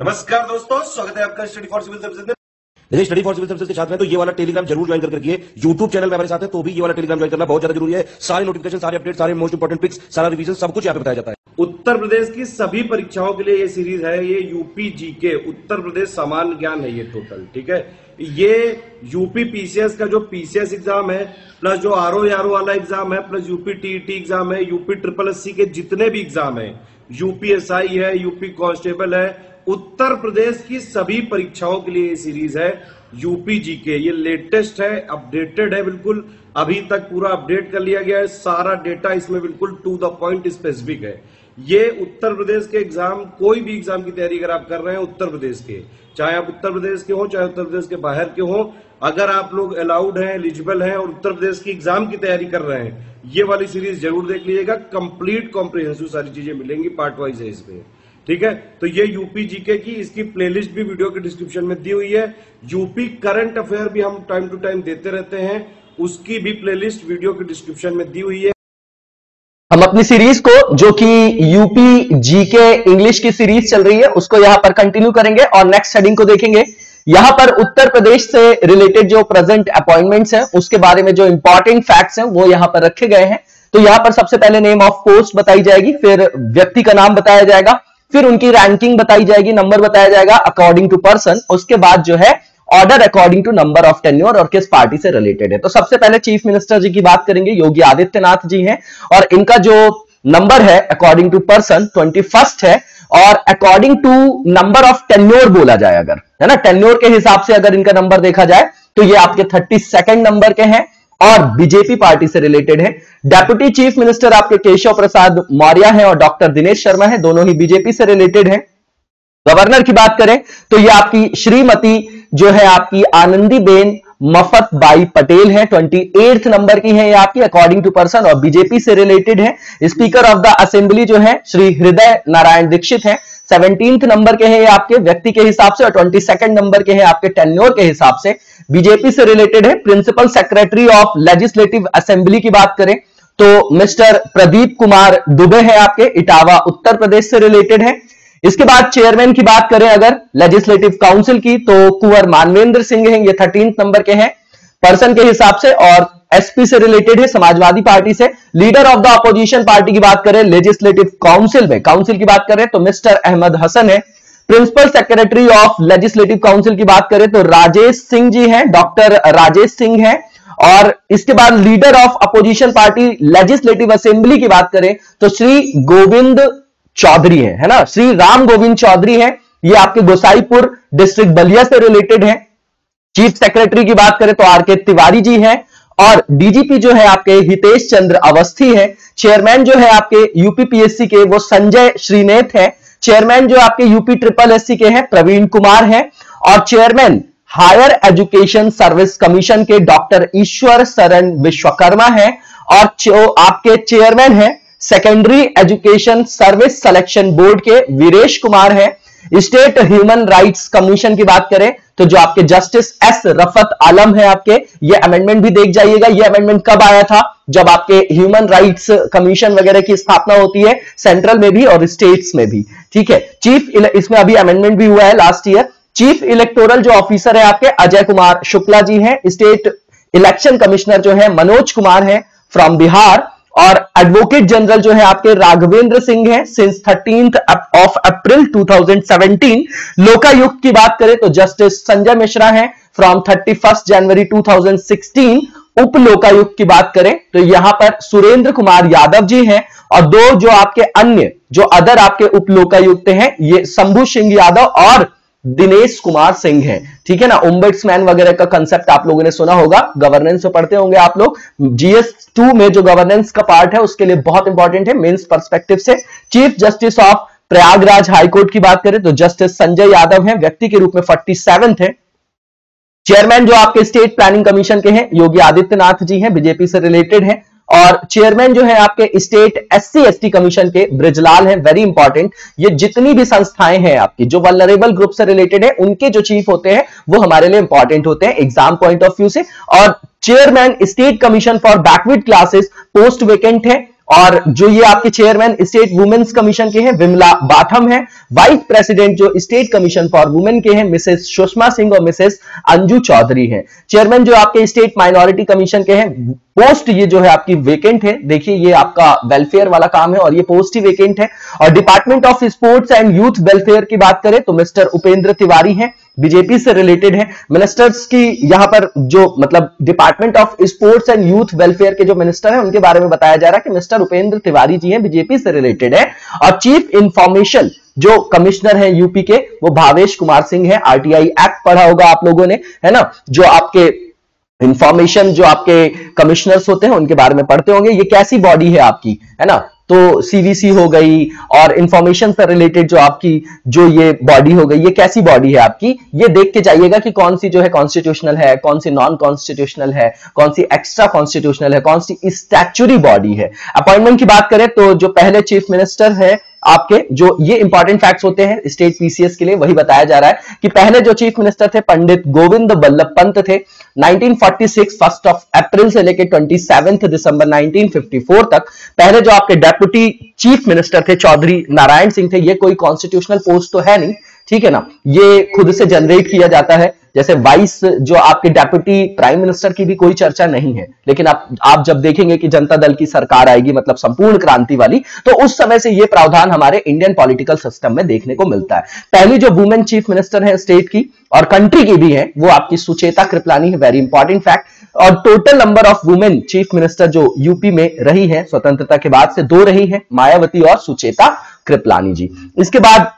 नमस्कार दोस्तों, स्वागत है आपका स्टडी फॉर सिविल सर्विसेज़ में। स्टडी फॉर सिविल सर्विस के छात्र हैं तो ये वाला टेलीग्राम ज़रूर ज्वाइन करके रखिए यूट्यूब चैनल में हमारे साथ है तो भी ये वाला टेलीग्राम ज्वाइन करना बहुत ज़्यादा ज़रूरी है। सारे नोटिफिकेशन सारे अपडेट सारे मोस्ट इंपोर्टेंट पिक्स सारा रिवीजन सब कुछ यहाँ पे बताया जाता है। उत्तर प्रदेश की सभी परीक्षाओं के लिए ये सीरीज़ है, ये यूपी जीके उत्तर प्रदेश सामान्य ज्ञान है ये टोटल ठीक है? ये यूपी पीसीएस का जो पीसीएस एग्ज़ाम है प्लस जो आर ओ आर वाला एग्ज़ाम है प्लस यूपी टीईटी एग्ज़ाम है यूपी ट्रिपल एस सी के जितने भी एग्ज़ाम है यूपीएसआई है यूपी कांस्टेबल है उत्तर प्रदेश की सभी परीक्षाओं के लिए ये सीरीज़ है यूपी जी के ये लेटेस्ट है अपडेटेड है बिल्कुल। अभी तक पूरा अपडेट कर लिया गया है, सारा डेटा इसमें बिल्कुल टू द पॉइंट स्पेसिफिक है। ये उत्तर प्रदेश के एग्ज़ाम कोई भी एग्ज़ाम की तैयारी अगर आप कर रहे हैं, उत्तर प्रदेश के। चाहे आप उत्तर प्रदेश के हो, चाहे उत्तर प्रदेश के बाहर के हो, अगर आप लोग अलाउड हैं एलिजिबल हैं और उत्तर प्रदेश की एग्ज़ाम की तैयारी कर रहे हैं, ये वाली सीरीज़ ज़रूर देख लीजिएगा। कंप्लीट कॉम्प्रिहेंसिव सारी चीज़ें मिलेंगी पार्ट वाइज है इसमें। ठीक है? तो ये यूपी जीके की इसकी प्लेलिस्ट भी वीडियो के डिस्क्रिप्शन में दी हुई है। यूपी करंट अफेयर भी हम टाइम टू टाइम देते रहते हैं। उसकी भी प्लेलिस्ट वीडियो के डिस्क्रिप्शन में दी हुई है। हम अपनी सीरीज़ को, जो कि यूपी जीके इंग्लिश की सीरीज़ चल रही है, उसको यहाँ पर कंटिन्यू करेंगे और नेक्स्ट हेडिंग को देखेंगे। यहाँ पर उत्तर प्रदेश से रिलेटेड जो प्रेजेंट अपॉइंटमेंट्स हैं, उसके बारे में जो इंपॉर्टेंट फैक्ट्स हैं, वो यहाँ पर रखे गए हैं। तो यहाँ पर सबसे पहले नेम ऑफ़ पोस्ट बताई जाएगी, फिर व्यक्ति का नाम बताया जाएगा फिर उनकी रैंकिंग बताई जाएगी नंबर बताया जाएगा अकॉर्डिंग टू पर्सन उसके बाद जो है order according to number of tenure और किस पार्टी से रिलेटेड है। तो सबसे पहले चीफ मिनिस्टर जी की बात करेंगे, योगी आदित्यनाथ जी हैं और इनका जो नंबर है according to person twenty first है और according to number of tenure बोला जाए अगर, है ना? टेन्योर के हिसाब से अगर इनका नंबर देखा जाए तो ये आपके थर्टी सेकेंड नंबर के हैं। और बीजेपी पार्टी से रिलेटेड है। डेप्यूटी चीफ मिनिस्टर आपके केशव प्रसाद मौर्य है और डॉक्टर दिनेश शर्मा है। दोनों ही बीजेपी से रिलेटेड है। गवर्नर की बात करें तो ये आपकी श्रीमती जो है, आपकी आनंदी बेन मफत बाई पटेल है, ट्वेंटी एट्थ नंबर की है आपकी अकॉर्डिंग टू पर्सन और बीजेपी से रिलेटेड है। स्पीकर ऑफ़ द असेंबली जो है, श्री हृदय नारायण दीक्षित है। सेवनटींथ नंबर के हैं आपके, व्यक्ति के हिसाब से, और ट्वेंटी सेकंड नंबर के हैं आपके टेन्योर के हिसाब से। बीजेपी से रिलेटेड है principal secretary of legislative assembly की बात करें तो मिस्टर प्रदीप कुमार दुबे है आपके, इटावा, उत्तर प्रदेश से रिलेटेड है। इसके बाद चेयरमैन की बात करें अगर लेजिस्लेटिव काउंसिल की तो कुंवर मानवेंद्र सिंह हैं, ये थर्टींथ नंबर के हैं पर्सन के हिसाब से, और एसपी से रिलेटेड है, समाजवादी पार्टी से। Leader of the opposition party की बात करें लेजिस्लेटिव काउंसिल में काउंसिल की बात करें तो मिस्टर अहमद हसन है। Principal secretary of legislative council की बात करें तो राजेश सिंह जी हैं डॉक्टर राजेश सिंह हैं। और इसके बाद leader of opposition party legislative assembly की बात करें तो श्री गोविंद चौधरी है है ना? श्री राम गोविंद चौधरी है, ये आपके गोसाईपुर डिस्ट्रिक्ट बलिया से रिलेटेड है। चीफ सेक्रेटरी की बात करें तो आर के तिवारी जी हैं, और डीजीपी जो है आपके हितेश चंद्र अवस्थी है। चेयरमैन जो है आपके यूपीपीएससी के, वो संजय श्रीनेथ है। चेयरमैन जो आपके यूपी ट्रिपल एससी के हैं, प्रवीण कुमार है। और chairman higher education service commission के डॉक्टर ईश्वर सरन विश्वकर्मा है। और आपके चेयरमैन है secondary education service selection board के वीरेश कुमार है। स्टेट ह्यूमन राइट्स कमीशन की बात करें तो जो आपके जस्टिस एस रफत आलम है आपके, ये अमेंडमेंट भी देख जाइएगा। ये अमेंडमेंट कब आया था? जब आपके ह्यूमन राइट्स कमीशन वगैरह की स्थापना होती है सेंट्रल में भी और स्टेट्स में भी। ठीक है? चीफ इसमें अभी अमेंडमेंट भी हुआ है लास्ट ईयर चीफ इलेक्टोरल जो ऑफिसर है आपके, अजय कुमार शुक्ला जी हैं। स्टेट इलेक्शन कमिश्नर जो है, मनोज कुमार है। फ्रॉम बिहार और एडवोकेट जनरल जो है आपके राघवेंद्र सिंह हैं since thirteenth of April 2017 Lokayukta की बात करें तो जस्टिस संजय मिश्रा हैं फ्रॉम थर्टी फ़र्स्ट जनवरी 2016 उप लोकायुक्त की बात करें तो यहाँ पर सुरेंद्र कुमार यादव जी हैं और दो जो आपके अन्य, जो अदर आपके उप लोकायुक्त हैं, ये शंभू सिंह यादव और दिनेश कुमार सिंह है। ठीक है ना? ओम्बेट्समैन वगैरह का कंसेप्ट आप लोगों ने सुना होगा। गवर्नेंस में पढ़ते होंगे आप लोग। जीएस टू में जो गवर्नेंस का पार्ट है, उसके लिए बहुत इंपॉर्टेंट है मेंस पर्सपेक्टिव से। Chief justice of Prayagraj high court की बात करें तो जस्टिस संजय यादव है, व्यक्ति के रूप में फोर्टी है। चेयरमैन जो आपके स्टेट प्लानिंग कमीशन के हैं, योगी आदित्यनाथ जी हैं बीजेपी से रिलेटेड हैं। और चेयरमैन जो है आपके स्टेट एससी एसटी कमीशन के ब्रिजलाल हैं वेरी इंपॉर्टेंट ये जितनी भी संस्थाएँ हैं आपकी, जो वलरेबल ग्रुप से रिलेटेड है, उनके जो चीफ होते हैं, वो हमारे लिए इंपॉर्टेंट होते हैं एग्ज़ाम पॉइंट ऑफ़ व्यू से। और chairman state commission for backward classes post vacant है। और जो ये आपके चेयरमैन स्टेट वुमेन्स कमीशन के हैं, विमला बाथम है। वाइस प्रेसिडेंट जो स्टेट कमीशन फॉर वुमेन के हैं मिसेस सुषमा सिंह और मिसेस अंजू चौधरी हैं। चेयरमैन जो आपके स्टेट माइनॉरिटी कमीशन के हैं पोस्ट ये जो है आपकी वेकेंट है। देखिए, ये आपका वेलफेयर वाला काम है और ये पोस्ट ही वेकेंट है। और department of sports and youth welfare की बात करें तो मिस्टर उपेंद्र तिवारी हैं, बीजेपी से रिलेटेड है। मिनिस्टर्स की यहाँ पर जो मतलब department of sports and youth welfare के जो मिनिस्टर हैं, उनके बारे में बताया जा रहा है कि मिस्टर उपेंद्र तिवारी जी हैं, बीजेपी से रिलेटेड है। और चीफ इंफॉर्मेशन जो कमिश्नर है यूपी के, वो भावेश कुमार सिंह है। आरटीआई एक्ट पढ़ा होगा आप लोगों ने, है ना? जो आपके इंफॉर्मेशन जो आपके कमिश्नर्स होते हैं, उनके बारे में पढ़ते होंगे, ये कैसी बॉडी है आपकी, है ना? तो सीवीसी हो गई, और इंफॉर्मेशन से रिलेटेड जो आपकी, जो ये बॉडी हो गई, ये कैसी बॉडी है आपकी? ये देख के जाइएगा कि कौन सी जो है कॉन्स्टिट्यूशनल है, कौन सी नॉन कॉन्स्टिट्यूशनल है, कौन सी एक्स्ट्रा कॉन्स्टिट्यूशनल है, कौन सी स्टैचुरी बॉडी है। अपॉइंटमेंट की बात करें तो जो पहले चीफ मिनिस्टर है आपके जो ये इंपॉर्टेंट फैक्ट्स होते हैं स्टेट पीसीएस के लिए वही बताया जा रहा है कि पहले जो चीफ मिनिस्टर थे, पंडित गोविंद बल्लभ पंत थे। 1946 फ़र्स्ट ऑफ़ अप्रैल से लेकर 27 दिसंबर 1954 तक, पहले जो आपके डेप्यूटी चीफ मिनिस्टर थे, चौधरी नारायण सिंह थे, ये कोई कॉन्स्टिट्यूशनल पोस्ट तो है नहीं, ठीक है ना? ये खुद से जनरेट किया जाता है। जैसे वाइस जो आपके डेप्यूटी प्राइम मिनिस्टर की भी कोई चर्चा नहीं है, लेकिन आप आप जब देखेंगे कि जनता दल की सरकार आएगी मतलब संपूर्ण क्रांति वाली तो उस समय से यह प्रावधान हमारे इंडियन पॉलिटिकल सिस्टम में देखने को मिलता है। पहली जो वुमेन चीफ मिनिस्टर है स्टेट की और कंट्री की भी है, वो आपकी सुचेता कृपलानी है वेरी इंपॉर्टेंट फैक्ट और total number of women chief minister जो यूपी में रही है, स्वतंत्रता के बाद से दो रही है, मायावती और सुचेता कृपलानी जी। इसके बाद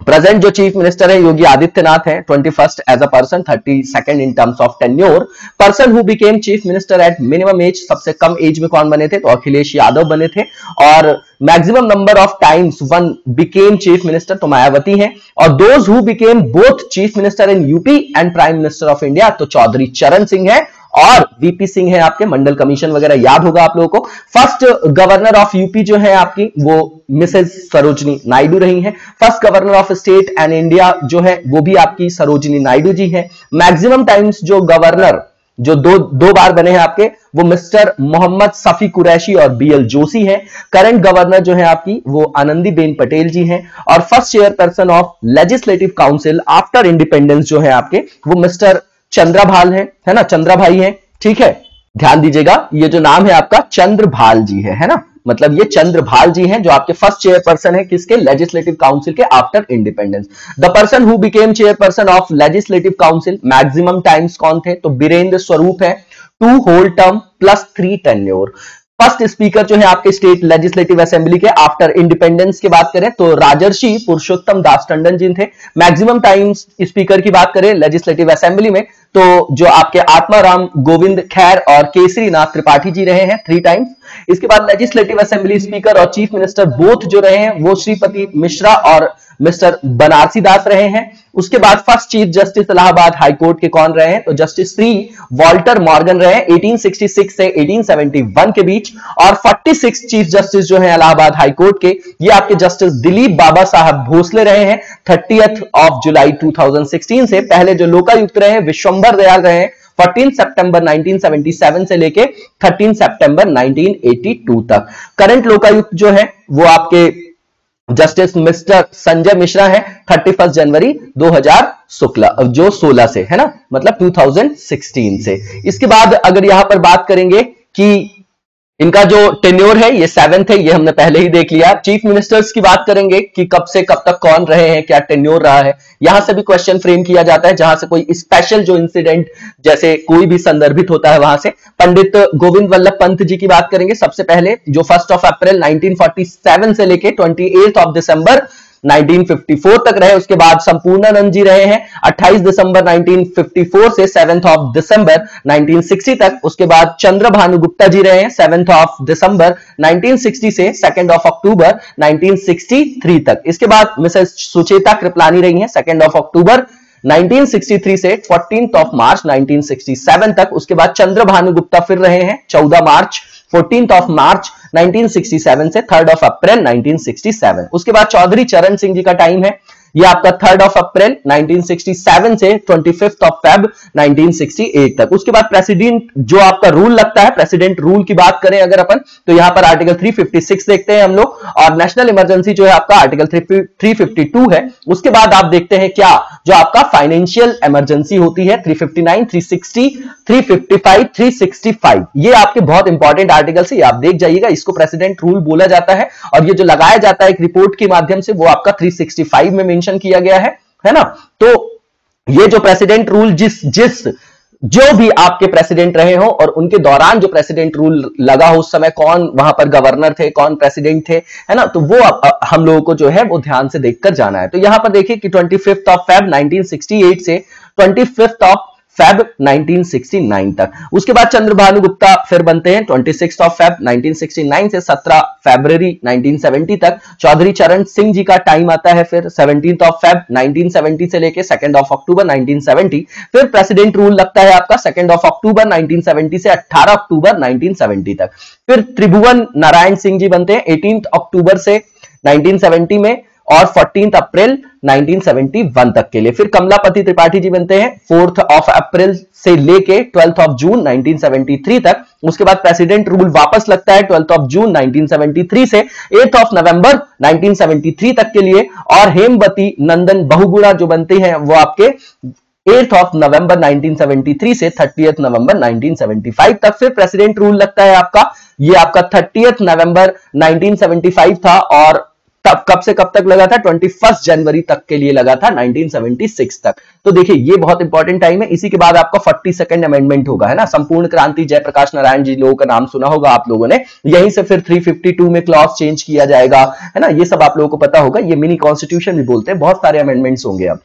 प्रेजेंट जो चीफ मिनिस्टर है, योगी आदित्यनाथ है twenty first as a person thirty second in terms of tenure person who became chief minister at minimum age सबसे कम एज में कौन बने थे? तो अखिलेश यादव बने थे। और maximum number of times one became chief minister तो मायावती है। और those who became both chief minister in UP and prime minister of India तो चौधरी चरण सिंह है। और वीपी सिंह है आपके, मंडल कमीशन वगैरह, याद होगा आप लोगों को। फ़र्स्ट गवर्नर ऑफ़ यूपी जो है आपकी, वो मिसेज सरोजनी नायडू रही हैं। First governor of state and India जो है, वो भी आपकी सरोजनी नायडू जी है। मैक्सिमम टाइम्स जो गवर्नर जो दो दो बार बने हैं आपके, वो मिस्टर मोहम्मद सफी कुरैशी और बीएल जोशी हैं। करंट गवर्नर जो है आपकी, वो आनंदी बेन पटेल जी हैं। और first chairperson of legislative council after independence जो है आपके, वो मिस्टर चंद्रभाल है है ना? चंद्रा भाई है, ठीक है? ध्यान दीजिएगा, ये जो नाम है आपका चंद्रभाल जी है है ना? मतलब ये चंद्रभाल जी हैं जो आपके फ़र्स्ट चेयरपर्सन है किसके? लेजिस्लेटिव काउंसिल के after independence the person who became chairperson of legislative council maximum times कौन थे? तो बीरेंद्र स्वरूप है two whole term plus three tenure first speaker जो है आपके स्टेट लेजिस्लेटिव असेंबली के आफ्टर इंडिपेंडेंस की बात करें तो राजर्षि पुरुषोत्तम दास टंडन जी थे। मैक्सिमम टाइम्स स्पीकर की बात करें लेजिस्लेटिव असेंबली में तो जो आपके आत्माराम गोविंद खैर और केसरी नाथ त्रिपाठी जी रहे हैं थ्री टाइम्स इसके बाद लेजिस्लेटिव असेंबली स्पीकर और चीफ मिनिस्टर बोथ जो रहे हैं, वो श्रीपति मिश्रा और मिस्टर बनारसी दास रहे हैं। उसके बाद first chief justice Allahabad high court के कौन रहे हैं तो जस्टिस श्री वॉल्टर मॉर्गन रहे 1866 से 1871 के बीच। और 46 चीफ जस्टिस जो है इलाहाबाद हाईकोर्ट के, ये आपके जस्टिस दिलीप बाबा साहब भोसले रहे हैं थर्टीएथ ऑफ़ जुलाई 2016 से। पहले जो लोकायुक्त रहे हैं विश्वंबर दयाल रहे हैं 14 सितंबर 1977 से लेके 13 सितंबर 1982 तक। करंट लोकायुक्त जो है, वो आपके जस्टिस मिस्टर संजय मिश्रा है 31 जनवरी 2000 शुक्ला जो 16 से, है ना? मतलब 2016 से। इसके बाद अगर यहाँ पर बात करेंगे कि इनका जो टेन्योर है, ये सेवेंथ है, ये हमने पहले ही देख लिया। चीफ मिनिस्टर्स की बात करेंगे कि कब से कब तक कौन रहे हैं, क्या टेन्योर रहा है। यहाँ से भी क्वेश्चन फ्रेम किया जाता है, जहाँ से कोई स्पेशल जो इंसिडेंट जैसे कोई भी संदर्भित होता है वहाँ से। पंडित गोविंद वल्लभ पंत जी की बात करेंगे। सबसे पहले, जो फ़र्स्ट ऑफ़ अप्रैल 1947 से लेके ट्वेंटी ऑफ़ दिसंबर 1954 तक रहे, उसके बाद संपूर्णानंद जी रहे हैं। 28 दिसंबर 1954 से 7th ऑफ़ दिसंबर 1960 तक, उसके बाद चंद्र भानु गुप्ता जी रहे हैं 7th ऑफ़ दिसंबर 1960 से 2nd ऑफ़ अक्टूबर 1963 तक। इसके बाद मिसेस सुचेता कृपलानी रही हैं 2nd ऑफ़ अक्टूबर 1963 से 14th ऑफ़ मार्च 1967 तक। उसके बाद चंद्र भानु गुप्ता फिर रहे हैं 14 मार्च 14th ऑफ़ मार्च 1967 से थर्ड ऑफ़ अप्रैल 1967 उसके बाद चौधरी चरण सिंह जी का टाइम है। ये आपका थर्ड ऑफ़ अप्रैल 1967 से ट्वेंटी ऑफ़ फेब 1968 तक। उसके बाद प्रेसिडेंट जो आपका रूल लगता है प्रेसिडेंट रूल की बात करें अगर अपन तो यहाँ पर आर्टिकल 356 देखते हैं हम लोग, और नेशनल इमरजेंसी जो है आपका आर्टिकल 352 है। उसके बाद आप देखते हैं क्या, जो आपका फाइनेंशियल इमरजेंसी होती है 359 360 355 365 ये आपके बहुत इंपॉर्टेंट आर्टिकल से आप देख जाइएगा, इसको प्रेसिडेंट रूल बोला जाता है, और ये जो लगाया जाता है एक रिपोर्ट के माध्यम से, वो आपका 365 में मेंशन किया गया है है ना? तो ये जो प्रेसिडेंट रूल जिस जिस जो भी आपके प्रेसिडेंट रहे हो और उनके दौरान जो प्रेसिडेंट रूल लगा हो उस समय कौन वहाँ पर गवर्नर थे, कौन प्रेसिडेंट थे, है ना? तो वो हम लोगों को जो है वो ध्यान से देखकर जाना है। तो यहाँ पर देखिए कि ट्वेंटी फिफ्थ ऑफ़ फेब 1968 से ट्वेंटी फिफ्थ ऑफ़ फेब 1969 तक। उसके बाद चंद्रभानु गुप्ता फिर बनते हैं 26 ऑफ़ फेब 1969 से 17 फरवरी 1970 तक। चौधरी चरण सिंह जी का टाइम आता है फिर 17 ऑफ़ फेब 1970 से लेके सेकेंड ऑफ़ अक्टूबर 1970 फिर प्रेसिडेंट रूल लगता है आपका सेकेंड ऑफ़ अक्टूबर 1970 से 18 अक्टूबर 1970 तक। फिर त्रिभुवन नारायण सिंह जी बनते हैं एटीन अक्टूबर से 1970 में। और फोर्टीन अप्रैल 1971 तक के लिए। फिर कमलापति त्रिपाठी जी बनते हैं, फोर्थ ऑफ़ अप्रैल से लेके ट्वेल्थ ऑफ़ जून 1973 तक। उसके बाद प्रेसिडेंट रूल वापस लगता है ट्वेल्थ ऑफ़ जून 1973 से। एथ ऑफ़ नवंबर 1973 तक के लिए। और हेमवती नंदन बहुगुणा जो बनते हैं, वो आपके एथ ऑफ़ नवंबर 1973 से थर्टीथ नवंबर 1975 तक। फिर प्रेसिडेंट रूल लगता है आपका। ये आपका थर्टीथ नवंबर 1975 था और तब, कब से कब तक लगा था? ट्वेंटी फ़र्स्ट जनवरी तक के लिए लगा था 1976 तक। तो देखिए, ये बहुत इंपॉर्टेंट टाइम है। इसी के बाद आपका फोर्टी सेकेंड अमेंडमेंट होगा, है ना? संपूर्ण क्रांति, जयप्रकाश नारायण जी लोगों का नाम सुना होगा आप लोगों ने। यहीं से फिर 352 में क्लॉज चेंज किया जाएगा, है ना? ये सब आप लोगों को पता होगा। ये मिनी कॉन्स्टिट्यूशन भी बोलते हैं। बहुत सारे अमेंडमेंट्स होंगे अब।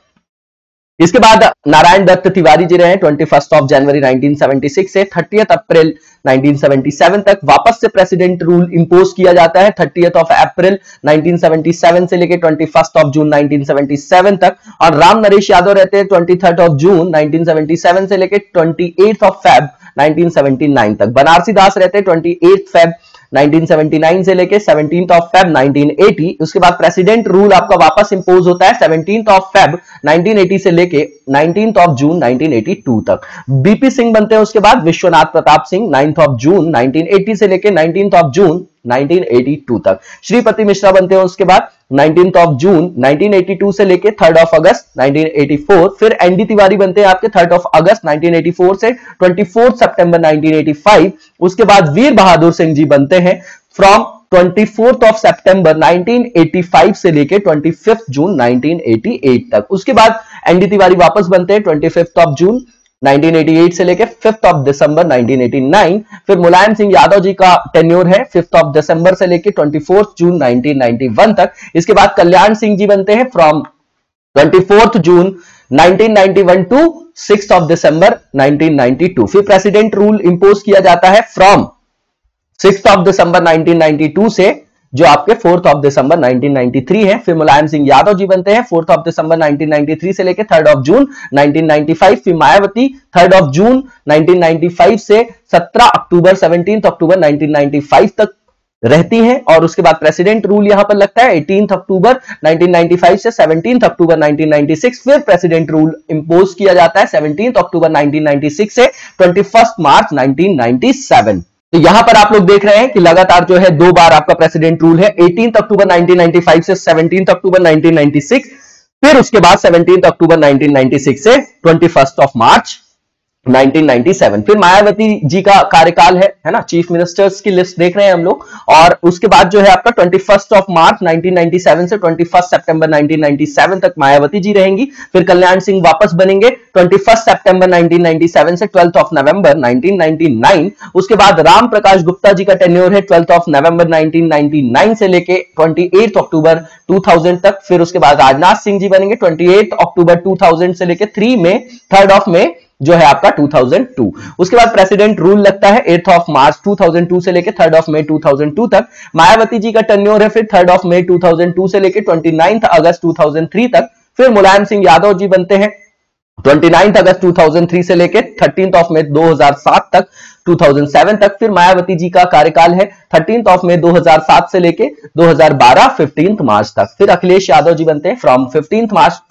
इसके बाद नारायण दत्त तिवारी जी रहे ट्वेंटी फ़र्स्ट ऑफ़ जनवरी 1976 से थर्टी अप्रैल 1977 तक वापस से प्रेसिडेंट रूल इंपोज किया जाता है थर्टी ऑफ़ अप्रैल 1977 से लेकर ट्वेंटी फ़र्स्ट ऑफ़ जून 1977 तक। और राम नरेश यादव रहते हैं ट्वेंटी थर्ड ऑफ़ जून 1977 से लेकर ट्वेंटी ऑफ़ फेब 1979 तक। बनारसी दास रहते हैं ट्वेंटी फेब 1979 से लेके 17th ऑफ़ फेब 1980 उसके बाद प्रेसिडेंट रूल आपका वापस इंपोज होता है 17th ऑफ़ फेब 1980 से लेके 19th ऑफ़ जून 1982 तक। बीपी सिंह बनते हैं उसके बाद Vishwanath Pratap Singh 9th of June 1980 से लेके 19th ऑफ़ जून 1982 तक। श्रीपति मिश्रा बनते हैं उसके बाद 19th ऑफ़ जून 1982 से लेके 3rd ऑफ़ अगस्त 1984 फिर एनडी तिवारी बनते हैं आपके 3rd ऑफ़ अगस्त 1984 से 24 सितंबर 1985 उसके बाद वीर बहादुर सिंह जी बनते हैं फ्रॉम 24th ऑफ़ सितंबर 1985 से लेके 25 जून 1988 तक। उसके बाद एनडी तिवारी वापस बनते हैं 25 ऑफ़ जून 1988 से लेके फिफ्थ ऑफ़ दिसंबर 1989 फिर मुलायम सिंह यादव जी का टेन्योर है फिफ्थ ऑफ़ दिसंबर से लेके ट्वेंटी जून 1991 तक। इसके बाद कल्याण सिंह जी बनते हैं from twenty June 1991 to six of December 1992 फिर प्रेसिडेंट रूल इंपोज किया जाता है फ्रॉम सिक्स ऑफ़ दिसंबर 1992 से जो आपके फोर्थ ऑफ़ दिसंबर 1993 है। फिर मुलायम सिंह यादव जी बनते हैं फोर्थ ऑफ़ दिसंबर 1993 से लेकर थर्ड ऑफ़ जून 1995 फिर मायावती थर्ड ऑफ़ जून 1995 से 17 अक्टूबर 17 अक्टूबर 1995 तक रहती हैं और उसके बाद प्रेसिडेंट रूल यहाँ पर लगता है 18 अक्टूबर 1995 से 17 अक्टूबर 1996 फिर प्रेसिडेंट रूल इंपोज किया जाता है 17 अक्टूबर 1996 से 21 मार्च 1997 तो यहाँ पर आप लोग देख रहे हैं कि लगातार जो है दो बार आपका प्रेसिडेंट रूल है। 18 अक्टूबर 1995 से 17 अक्टूबर 1996 फिर उसके बाद 17 अक्टूबर 1996 से 21 ऑफ़ मार्च 1997 फिर मायावती जी का कार्यकाल है है ना? चीफ मिनिस्टर्स की लिस्ट देख रहे हैं हम लोग। और उसके बाद जो है आपका ट्वेंटी फ़र्स्ट ऑफ़ मार्च 1997 से ट्वेंटी फ़र्स्ट सेप्टेंबर 1997 तक मायावती जी रहेंगी। फिर कल्याण सिंह वापस बनेंगे ट्वेंटी फ़र्स्ट सेप्टेंबर 1997 से ट्वेल्थ ऑफ़ नवंबर 1999 उसके बाद राम प्रकाश गुप्ता जी का टेन्योर है ट्वेल्थ ऑफ़ नवंबर 1999 से लेके ट्वेंटी अक्टूबर 2000 तक। फिर उसके बाद राजनाथ सिंह जी बनेंगे ट्वेंटी अक्टूबर 2000 से लेके थ्री में थर्ड ऑफ़ में जो है आपका 2002 उसके बाद प्रेसिडेंट रूल लगता है एथ ऑफ़ मार्च 2002 से लेकर थर्ड ऑफ़ मई 2002 तक मायावती जी का टर्न्योर है फिर थर्ड ऑफ़ मई 2002 से लेकर ट्वेंटी अगस्त 2003 तक फिर मुलायम सिंह यादव जी बनते हैं 29 अगस्त 2003 से लेकर थर्टीन ऑफ़ मई 2007 तक 2007 तक फिर मायावती जी का कार्यकाल है थर्टींथ ऑफ़ मे 2007 से लेके 2012 फिफ्टींथ मार्च तक फिर अखिलेश यादव जी बनते हैं फ्रॉम फिफ्टींथ मार्च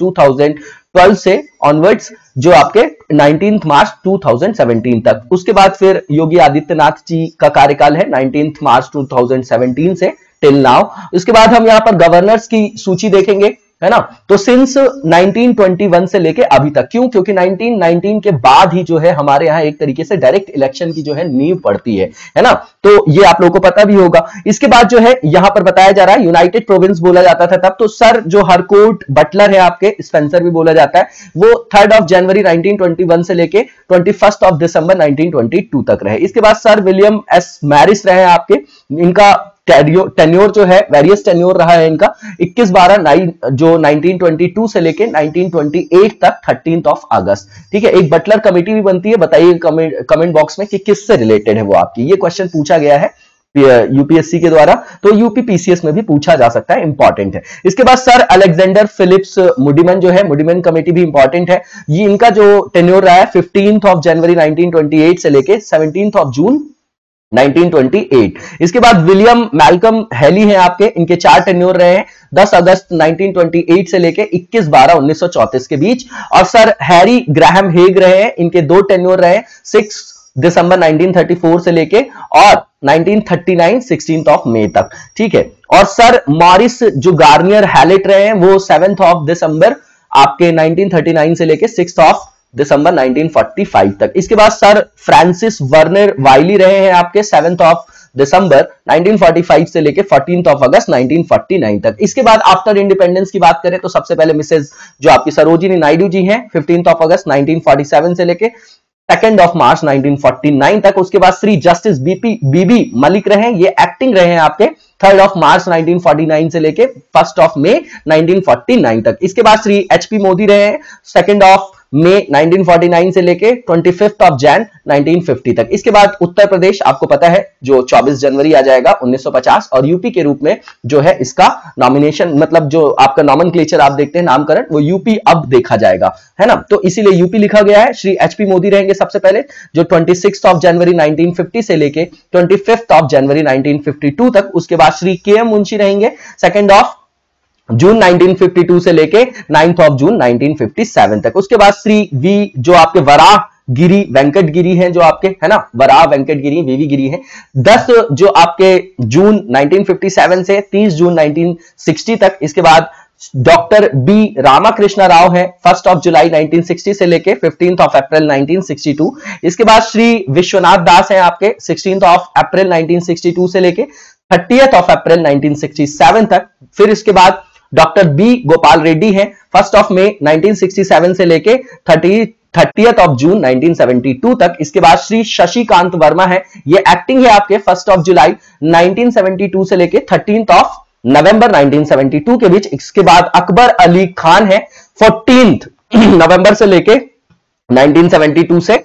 2012 से ऑनवर्ड्स जो आपके 19 मार्च 2017 तक। उसके बाद फिर योगी आदित्यनाथ जी का कार्यकाल है 19 मार्च 2017 से टिल नाउ उसके बाद हम यहाँ पर गवर्नर्स की सूची देखेंगे। है ना? तो सिंस 1921 से लेके अभी तक, क्यों? क्योंकि 1919 के बाद ही जो है हमारे यहाँ एक तरीके से डायरेक्ट इलेक्शन की जो है नींव पड़ती है है ना? तो ये आप लोगों को पता भी होगा। इसके बाद जो है, यहाँ पर बताया जा रहा है यूनाइटेड प्रोविंस बोला जाता था तब तो सर जो हरकोट बटलर है आपके स्पेंसर भी बोला जाता है, वो थर्ड ऑफ़ जनवरी 1921 से लेके ट्वेंटी ऑफ़ दिसंबर 1922 तक रहे। इसके बाद सर विलियम एस मैरिस रहे आपके, इनका टेन्योर जो है, वेरियस टेन्योर रहा है इनका। 21 बारह नाइन जो 1922 से लेके 1928 तक थर्टीन ऑफ़ अगस्त ठीक है, एक बटलर कमेटी भी बनती है, बताइए कमेंट बॉक्स में कि किससे रिलेटेड है वो आपकी। ये क्वेश्चन पूछा गया है यूपीएससी के द्वारा। तो यूपीपीसीएस में भी पूछा जा सकता है इंपॉर्टेंट है। इसके बाद सर अलेक्जेंडर फिलिप्स मुडिमन जो है मुडिमन कमेटी भी इंपॉर्टेंट है। ये इनका जो टेन्योर रहा है फिफ्टींथ ऑफ़ जनवरी 1928 से लेके सेवनटींथ ऑफ़ जून 1928 इसके बाद विलियम मैल्कम हैली हैं आपके, इनके चार टेन्योर रहे हैं 10 अगस्त 1928 से लेके 21 बारह 1934 के बीच। और सर हैरी ग्राहम हेग रहे हैं, इनके दो टेन्योर रहे हैं 6 दिसंबर 1934 से लेके और 1939 16th ऑफ़ मई तक। ठीक है? और सर मॉरिस जो गार्नियर हैलेट रहे हैं, वो सेवेंथ ऑफ़ दिसंबर आपके 1939 से लेके सिक्स ऑफ़ दिसंबर 1945 तक। इसके बाद सर फ्रांसिस वर्नर वाइली रहे हैं आपके सेवेंथ ऑफ़ दिसंबर 1945 से लेके फोर्टीन ऑफ़ अगस्त 1949 तक। इसके बाद आफ्टर इंडिपेंडेंस की बात करें तो सबसे पहले मिसेज जो आपकी सरोजिनी नायडू जी हैं फिफ्टींथ ऑफ़ अगस्त 1947 से लेके सेकेंड ऑफ़ मार्च 1949 तक। उसके बाद Shri justice B P, B B Malik रहे ये एक्टिंग रहे हैं आपके थर्ड ऑफ़ मार्च 1949 से लेके फ़र्स्ट ऑफ़ मे 1949 तक। इसके बाद श्री एचपी मोदी रहे हैं सेकेंड ऑफ़ मई 1949 से लेके 25 ऑफ़ जैन 1950 तक। इसके बाद उत्तर प्रदेश, आपको पता है, जो 24 जनवरी आ जाएगा 1950 और यूपी के रूप में जो है इसका नॉमिनेशन मतलब जो आपका नॉमन आप देखते हैं, नामकरण, वो यूपी अब देखा जाएगा, है ना? तो इसीलिए यूपी लिखा गया है, श्री एचपी मोदी रहेंगे सबसे पहले, जो ट्वेंटी ऑफ़ जनवरी नाइनटीन से लेके ट्वेंटी ऑफ़ जनवरी नाइनटीन तक। उसके बाद श्री के एम मुंशी रहेंगे सेकेंड ऑफ़ जून 1952 से लेके 9th ऑफ़ जून 1957 तक। उसके बाद श्री वी, जो आपके वराह गिरी, वेंकट गिरी है जो आपके, है ना? वराह वेंकट गिरी वीवी गिरी है। 10 जो आपके जून 1957 से 30 जून 1960 तक, इसके बाद डॉक्टर बी रामाकृष्ण राव है, फ़र्स्ट ऑफ़ जुलाई 1960 से लेके फिफ्टींथ ऑफ़ अप्रैल 1962 इसके बाद श्री विश्वनाथ दास हैं आपके, सिक्सटींथ ऑफ़ अप्रैल 1962 से लेके थर्टीएथ ऑफ़ अप्रैल 1967 तक। फिर इसके बाद डॉक्टर बी गोपाल रेड्डी हैं। फ़र्स्ट ऑफ़ मे 1967 से लेके थर्टी, थर्टीएथ ऑफ़ जून 1972 तक। इसके बाद श्री शशिकांत वर्मा है। ये एक्टिंग है आपके फ़र्स्ट ऑफ़ जुलाई 1972 से लेके थर्टींथ ऑफ़ नवंबर 1972 के बीच। इसके बाद अकबर अली खान है फोर्टीन नवंबर से लेके 1972 से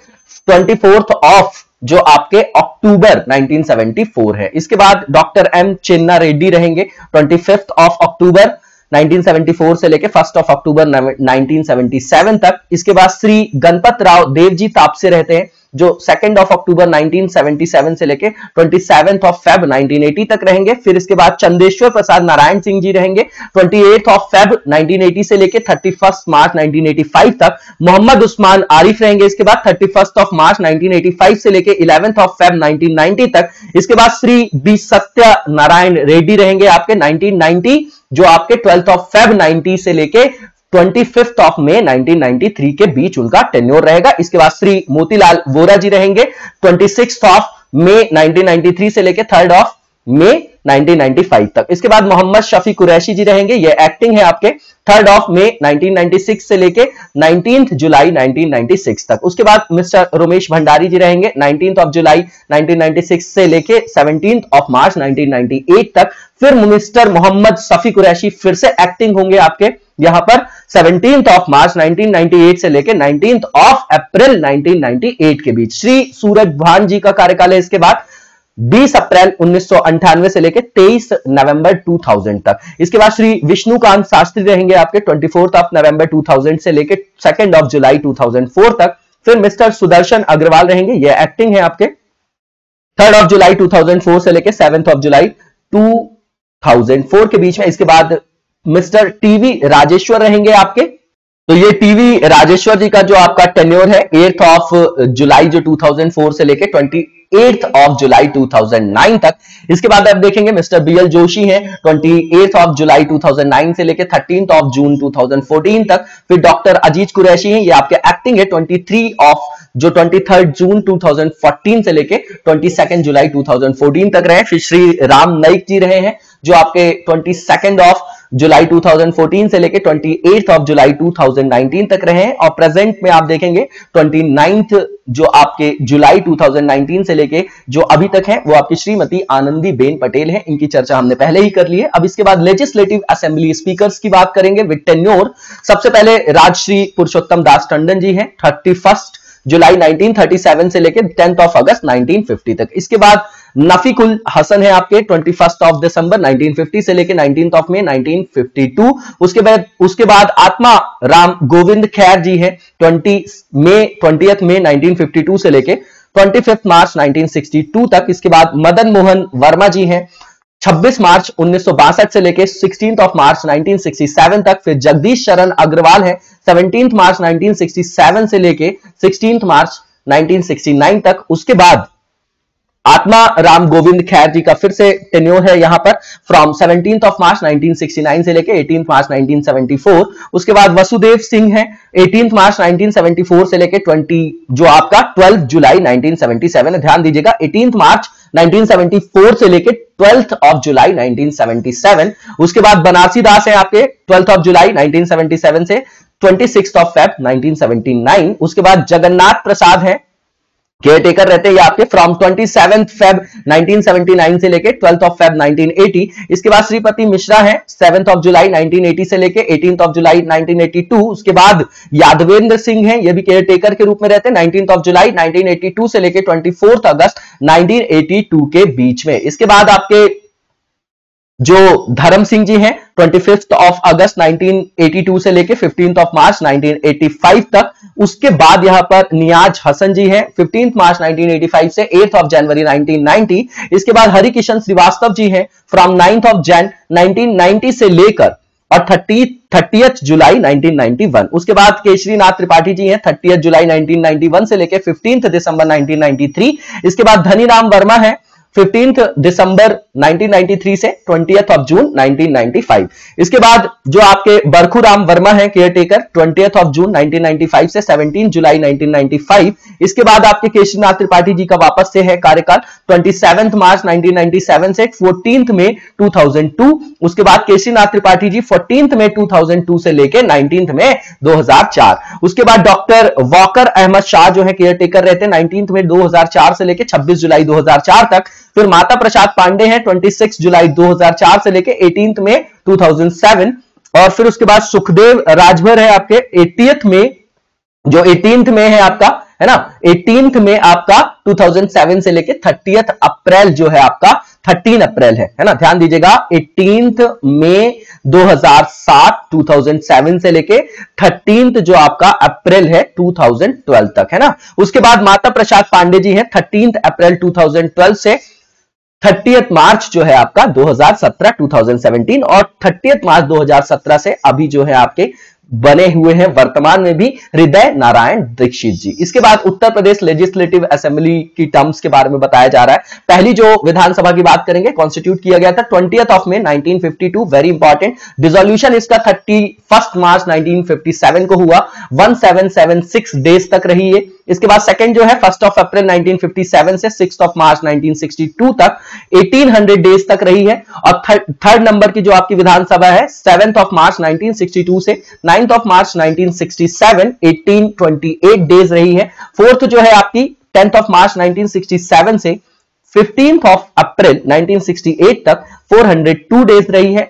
ट्वेंटी ऑफ़ जो आपके अक्टूबर 1974 है। इसके बाद डॉक्टर एम चिन्ना रेड्डी रहेंगे ट्वेंटी ऑफ़ अक्टूबर 1974 से लेके फ़र्स्ट ऑफ़ अक्टूबर 1977 तक। इसके बाद श्री गणपत राव देवजी तापसे रहते हैं, जो सेकेंड ऑफ़ अक्टूबर 1977 से लेके ट्वेंटी ऑफ़ फेब 1980 तक रहेंगे। फिर इसके बाद चंदेश्वर प्रसाद नारायण सिंह जी रहेंगे ट्वेंटी ऑफ़ फेब 1980 से लेके थर्टी फ़र्स्ट मार्च 1985 तक। मोहम्मद उस्मान आरिफ रहेंगे इसके बाद थर्टी फ़र्स्ट ऑफ़ मार्च 1985 से लेके इलेवेंथ ऑफ़ फेब 1990 तक। इसके बाद श्री बी सत्य नारायण रेड्डी रहेंगे आपके 1990 जो आपके ट्वेल्थ ऑफ़ फेब 90 से लेके ट्वेंटी फिफ्थ ऑफ़ मे 1993 के बीच उनका टेन्योर रहेगा। इसके बाद श्री मोतीलाल वोरा जी रहेंगे ट्वेंटी सिक्स ऑफ़ मे 1993 से लेके थर्ड ऑफ़ मे 1995 तक। इसके बाद मोहम्मद शफी कुरैशी जी रहेंगे, ये एक्टिंग है आपके, थर्ड ऑफ़ मे 1996 से लेके नाइनटीन जुलाई 1996 तक। उसके बाद मिस्टर रोमेश भंडारी जी रहेंगे नाइनटीन ऑफ़ जुलाई 1996 से लेके सेवनटीन ऑफ़ मार्च 1998 तक। फिर मिस्टर मोहम्मद सफी कुरैशी फिर से एक्टिंग होंगे आपके यहाँ पर सेवनटीन ऑफ़ मार्च 1998 से लेकर नाइनटीन ऑफ़ अप्रैल 1998 के बीच। श्री सूरज भान जी का कार्यकाल है इसके बाद 20 अप्रैल उन्नीस से लेकर 23 नवंबर 2000 तक। इसके बाद श्री विष्णुकांत शास्त्री रहेंगे आपके ट्वेंटी ऑफ़ नवंबर 2000 से लेकर सेकेंड ऑफ़ जुलाई 2004 तक। फिर मिस्टर सुदर्शन अग्रवाल रहेंगे, ये एक्टिंग है आपके। थर्ड ऑफ़ जुलाई 2004 से लेकर सेवेंथ ऑफ़ जुलाई 2004 के बीच में, इसके बाद मिस्टर टीवी राजेश्वर रहेंगे आपके। तो ये टीवी राजेश्वर जी का जो आपका टेन्योर है एट्थ ऑफ़ जुलाई जो 2004 से लेके ट्वेंटी एट्थ ऑफ़ जुलाई 2009 तक। इसके बाद आप देखेंगे मिस्टर बी एल जोशी हैं ट्वेंटी एट्थ ऑफ़ जुलाई 2009 से लेके थर्टीन ऑफ़ जून 2014 तक। फिर डॉक्टर अजीत कुरैशी हैं, ये आपके एक्टिंग है 23 ऑफ़ जो ट्वेंटी जून 2014 से लेके ट्वेंटी जुलाई 2014 तक रहे फिर श्री राम नाइक जी रहे हैं, जो आपके ट्वेंटी ऑफ़ जुलाई 2014 से लेके 28 ऑफ़ जुलाई 2019 तक रहे हैं। और प्रेजेंट में आप देखेंगे 29 जो आपके जुलाई 2019 से लेके जो अभी तक है, वो आपकी श्रीमती आनंदी बेन पटेल है। इनकी चर्चा हमने पहले ही कर ली है। अब इसके बाद लेजिस्लेटिव असेंबली स्पीकर्स की बात करेंगे विद टेन्योर सबसे पहले राजश्री पुरुषोत्तम दास टंडन जी हैं। थर्टी जुलाई 1937 से लेकर टेंथ ऑफ़ अगस्त 1950 तक। इसके बाद नफीकुल हसन है आपके, ट्वेंटी फ़र्स्ट ऑफ़ दिसंबर 1950 से लेकर नाइनटीन ऑफ़ मे 1952 उसके बाद उसके बाद आत्मा राम गोविंद खैर जी है 20 मे ट्वेंटी मे 1952 से लेकर ट्वेंटी मार्च 1962 तक। इसके बाद मदन मोहन वर्मा जी हैं 26 मार्च उन्नीस सौ बासठ से लेकर 16 ऑफ़ मार्च 1967 तक फिर जगदीश शरण अग्रवाल है। 17 मार्च 1967 से लेके 16 मार्च 1969 तक। उसके बाद आत्मा राम गोविंद खैर जी का फिर से टेन्योर है यहाँ पर। फ्रॉम सेवनटीन ऑफ़ मार्च 1969 से लेके एटीन मार्च 1974 उसके बाद वसुदेव सिंह है। एटीन मार्च 1974 से लेके 20 जो आपका 12 जुलाई 1977 है। ध्यान दीजिएगा एटीन मार्च 1974 से लेके ट्वेल्थ ऑफ़ जुलाई 1977 उसके बाद बनारसी दास है आपके, ट्वेल्थ ऑफ़ जुलाई 1977 से, ट्वेंटी ऑफ़ फेब 1979 उसके बाद जगन्नाथ प्रसाद है केयर टेकर रहते हैं ये आपके फ्रॉम ट्वेंटी सेवेंथ फेब 1979 से लेके ट्वेल्थ ऑफ़ फेब 1980 इसके बाद श्रीपति मिश्रा है सेवेंथ ऑफ़ जुलाई 1980 से लेके एटीन ऑफ़ जुलाई 1982 उसके बाद यादवेंद्र सिंह है, ये भी केयर टेकर के रूप में रहते हैं नाइनटीन ऑफ़ जुलाई 1982 से लेके ट्वेंटी अगस्त 1982 के बीच में। इसके बाद आपके जो धर्म सिंह जी हैं ट्वेंटी फिफ्थ ऑफ़ अगस्त 1982 से लेके फिफ्टींथ ऑफ़ मार्च 1985 तक, उसके बाद यहाँ पर नियाज हसन जी हैं फिफ्टींथ मार्च 1985 से एथ ऑफ़ जनवरी 1990 इसके बाद हरिकिशन श्रीवास्तव जी हैं फ्रॉम नाइन्थ ऑफ़ जैन 1990 से लेकर, और थर्टी थर्टीथ जुलाई 1991 उसके बाद केशरी नाथ त्रिपाठी जी हैं थर्टी जुलाई 1991 से लेकर फिफ्टींथ दिसंबर 1993 इसके बाद धनीराम वर्मा है फिफ्टींथ दिसंबर 1993 से ट्वेंटियथ ऑफ़ जून 1995 इसके बाद जो आपके बरखू राम वर्मा है caretaker twentieth of June 1995 से 17 जुलाई 1995 इसके बाद आपके केशरीनाथ त्रिपाठी जी का वापस से है कार्यकाल, ट्वेंटी मार्च 1997 से फोर्टींथ में 2002 उसके बाद केशरीनाथ त्रिपाठी जी फोर्टींथ में 2002 से लेकर नाइनटींथ में 2004 उसके बाद डॉक्टर वॉकर अहमद शाह जो है केयर टेकर रहते हैं नाइनटींथ में 2004 से लेकर 26 जुलाई 2004 तक। फिर माता प्रसाद पांडे हैं 26 जुलाई 2004 से लेके 18 में 2007 और फिर उसके बाद सुखदेव राजभर है आपके 80th में जो 18th में है आपका, है ना? 18th में आपका 2007 से लेके 30th अप्रैल जो है आपका 13 अप्रैल है है ना? ध्यान दीजिएगा 18th मई 2007 2007 से लेके 13th जो आपका अप्रैल है 2012 तक, है ना? उसके बाद माता प्रसाद पांडे जी हैं 13th अप्रैल 2012 से थर्टीएथ मार्च जो है आपका 2017 2017 और थर्टीएथ मार्च 2017 से अभी जो है आपके बने हुए हैं वर्तमान में भी हृदय नारायण दीक्षित जी। इसके बाद उत्तर प्रदेश लेजिस्लेटिव असेंबली की टर्म्स के बारे में बताया जा रहा है। पहली जो विधानसभा की बात करेंगे कॉन्स्टिट्यूट किया गया था twenty of May 1952 very important dissolution इसका थर्टी फ़र्स्ट मार्च 1957 को हुआ। 1776 डेज़ तक रही है। इसके बाद सेकंड जो है फ़र्स्ट ऑफ़ अप्रैल 1957 से सिक्स ऑफ़ मार्च 1962 तक 1800 डेज़ तक रही है। और थर्ड नंबर की जो आपकी विधानसभा है सेवेंथ ऑफ़ मार्च 1962 से नाइन्थ ऑफ़ मार्च 1967 1828 डेज़ रही है। फोर्थ जो है आपकी टेंथ ऑफ़ मार्च 1967 से फिफ्टींथ ऑफ़ अप्रैल 1968 तक 402 डेज़ रही है।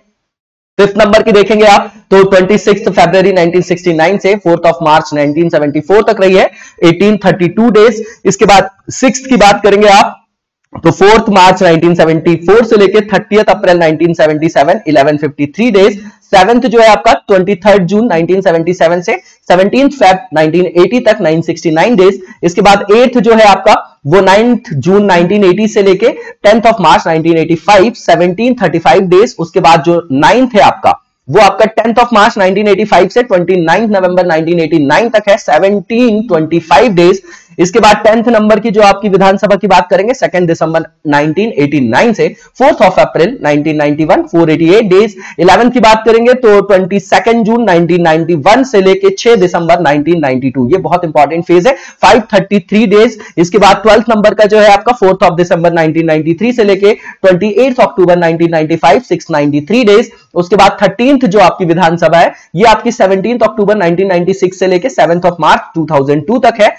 फिफ्थ नंबर की देखेंगे आप तो ट्वेंटी सिक्स फेब्रवरी 1969 से फोर्थ ऑफ़ मार्च 1974 तक रही है। 1832 डेज़ इसके बाद सिक्स की बात करेंगे आप तो फोर्थ मार्च 1974 से लेके थर्टियथ अप्रैल 1977 1153 डेज़ सेवेंथ जो है आपका ट्वेंटी थर्ड जून 1977 से, सेवनटीन फेब 1980 तक 969 डेज़ इसके बाद एट्थ जो है आपका, वो नाइन्थ जून 1980 से लेके टेंथ ऑफ़ मार्च 1985 1735 डेज़ उसके बाद जो नाइन्थ है आपका, वो आपका टेंथ ऑफ़ मार्च 1985 से, ट्वेंटी नवंबर 1989 तक है 1725 डेज़ इसके बाद टेंथ नंबर की जो आपकी विधानसभा की बात करेंगे सेकेंड दिसंबर 1989 से fourth of April 1991 488 days eleventh की बात करेंगे तो ट्वेंटी जून 1991 से लेके 6 दिसंबर 1992 ये बहुत इंपॉर्टेंट फ़ेज़ है 533 डेज़ इसके बाद ट्वेल्थ नंबर का जो है आपका फोर्थ ऑफ़ दिसंबर 1993 से लेके ट्वेंटी अक्टूबर 1995 693 डेज़ उसके बाद थर्टींथ जो आपकी विधानसभा है, ये आपकी सेवनटीन अक्टूबर 1996 से लेके सेवंथ ऑफ़ मार्च 2002 तक है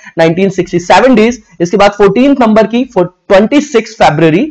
1967 डेज़ इसके बाद फोर्टीन नंबर की ट्वेंटी सिक्स फेब्रवरी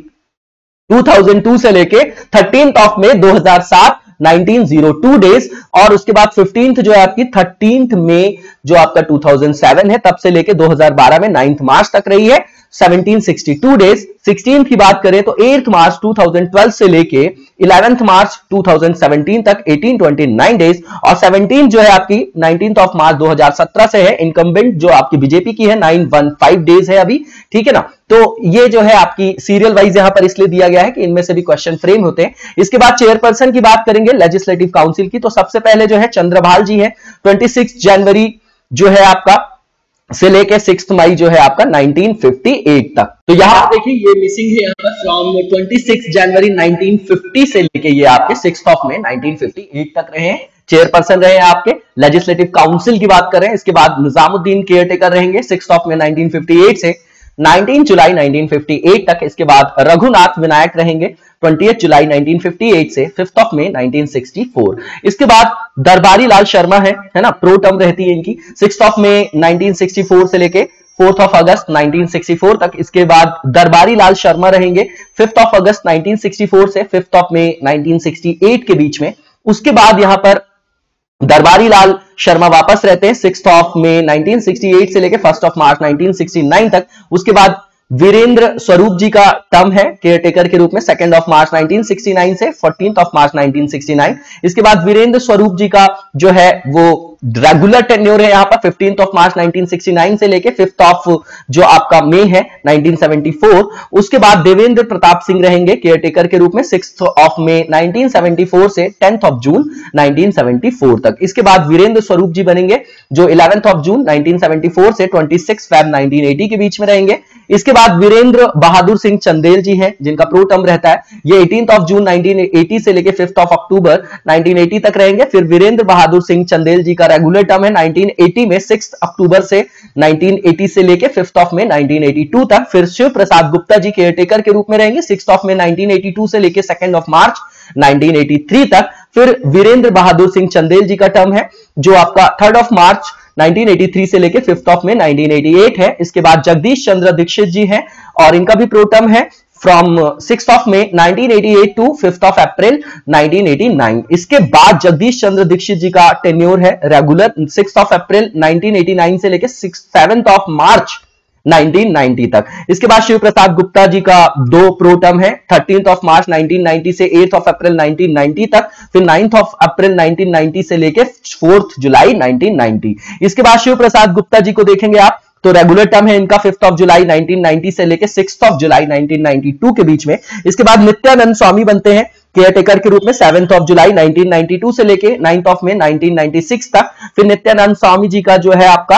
2002 से लेके थर्टीन ऑफ़ मे 2007 1902 डेज़ और उसके बाद फिफ्टींथ जो है आपकी थर्टींथ में जो आपका 2007 है, तब से लेके 2012 में नाइन्थ मार्च तक रही है 1762 डेज़ 16 की बात करें तो 8 मार्च 2012 से लेके 11 मार्च 2017 तक 1829 डेज़ और 17 जो है आपकी 19 ऑफ़ मार्च 2017 से है। इनकम्बेंट जो आपकी बीजेपी की है 915 डेज़ है अभी। ठीक है ना? तो ये जो है आपकी सीरियल वाइज यहाँ पर इसलिए दिया गया है कि इनमें से भी क्वेश्चन फ्रेम होते हैं। इसके बाद चेयरपर्सन की बात करेंगे लेजिस्लेटिव काउंसिल की। तो सबसे पहले जो है चंद्रभाल जी है। ट्वेंटी जनवरी जो है आपका से लेके सिक्स मई जो है आपका 1958 तक। तो यहाँ देखिए, ये मिसिंग है यहाँ पर फ्रॉम 26 जनवरी 1950 से लेके ये आपके सिक्स ऑफ़ में 1958 तक रहे चेयरपर्सन रहे आपके लेजिस्लेटिव काउंसिल की बात करें, इसके बाद निजामुद्दीन केयरटेकर रहेंगे सिक्स ऑफ़ में 1958 से। 19 जुलाई 1958 तक इसके बाद रघुनाथ विनायक रहेंगे। ट्वेंटी जुलाई 1958 से फिफ्थ ऑफ़ मे 1964 इसके बाद दरबारी लाल शर्मा है है ना? प्रो टर्म रहती है इनकी। सिक्स ऑफ़ मे 1964 से लेके फोर्थ ऑफ़ अगस्त 1964 तक। इसके बाद दरबारी लाल शर्मा रहेंगे फिफ्थ ऑफ़ अगस्त 1964 से फिफ्थ ऑफ़ मे 1968 के बीच में। उसके बाद यहाँ पर दरबारी लाल शर्मा वापस रहते हैं सिक्स ऑफ़ मे 1968 से लेकर फ़र्स्ट ऑफ़ मार्च 1969 तक। उसके बाद वीरेंद्र स्वरूप जी का टर्म है केयरटेकर के रूप में सेकेंड ऑफ़ मार्च 1969 से फोर्टीन ऑफ़ मार्च 1969 इसके बाद वीरेंद्र स्वरूप जी का जो है, वो रेगुलर टेन्योर है यहाँ पर फिफ्टीन ऑफ़ मार्च 1969 से लेके फिफ्थ ऑफ़ जो आपका मे है 1974 उसके बाद देवेंद्र प्रताप सिंह रहेंगे केयरटेकर के रूप में सिक्स ऑफ़ मे 1974 से टेंथ ऑफ़ जून 1974 तक. इसके बाद वीरेंद्र स्वरूप जी बनेंगे, जो इलेवेंथ ऑफ़ जून 1974 से ट्वेंटी सिक्स फेब 1980 के बीच में रहेंगे इसके बाद वीरेंद्र बहादुर सिंह चंदेल जी हैं, जिनका प्रो टर्म रहता है। ये एटीन ऑफ़ जून 1980 से लेके फिफ्थ ऑफ़ अक्टूबर 1980 तक रहेंगे। फिर वीरेंद्र बहादुर सिंह चंदेल जी का रेगुलर टर्म है 1980 में सिक्स अक्टूबर से 1980 से लेके फिफ्थ ऑफ़ में 1982 तक। फिर शिव प्रसाद गुप्ता जी केयरटेकर के रूप में रहेंगे सिक्स ऑफ़ में 1982 से लेकर सेकेंड ऑफ़ मार्च 1983 तक। फिर वीरेंद्र बहादुर सिंह चंदेल जी का टर्म है, जो आपका थर्ड ऑफ़ मार्च 1983 से लेके फिफ्थ ऑफ़ में 1988 है। इसके बाद जगदीश चंद्र दीक्षित जी हैं और इनका भी प्रोटम है from six of May 1988 to fifth of April 1989 इसके बाद जगदीश चंद्र दीक्षित जी का टेन्योर है रेगुलर सिक्स ऑफ़ अप्रैल 1989 से लेके सेवेंथ ऑफ़ मार्च 1990 तक। इसके बाद शिव प्रसाद गुप्ता जी का दो प्रोटम है थर्टीन ऑफ़ मार्च 1990 से एथ ऑफ़ अप्रैल 1990 तक, फिर नाइन्थ ऑफ़ अप्रैल 1990 से लेके फोर्थ जुलाई 1990 इसके बाद शिव प्रसाद गुप्ता जी को देखेंगे आप तो रेगुलर टर्म है इनका फिफ्थ ऑफ़ जुलाई 1990 से लेके सिक्स ऑफ़ जुलाई 1992 के बीच में। इसके बाद नित्यानंद स्वामी बनते हैं केयरटेकर के रूप में सेवेंथ ऑफ़ जुलाई 1992 से लेके नाइन्थ ऑफ़ में 1996 तक। फिर नित्यानंद स्वामी जी का जो है आपका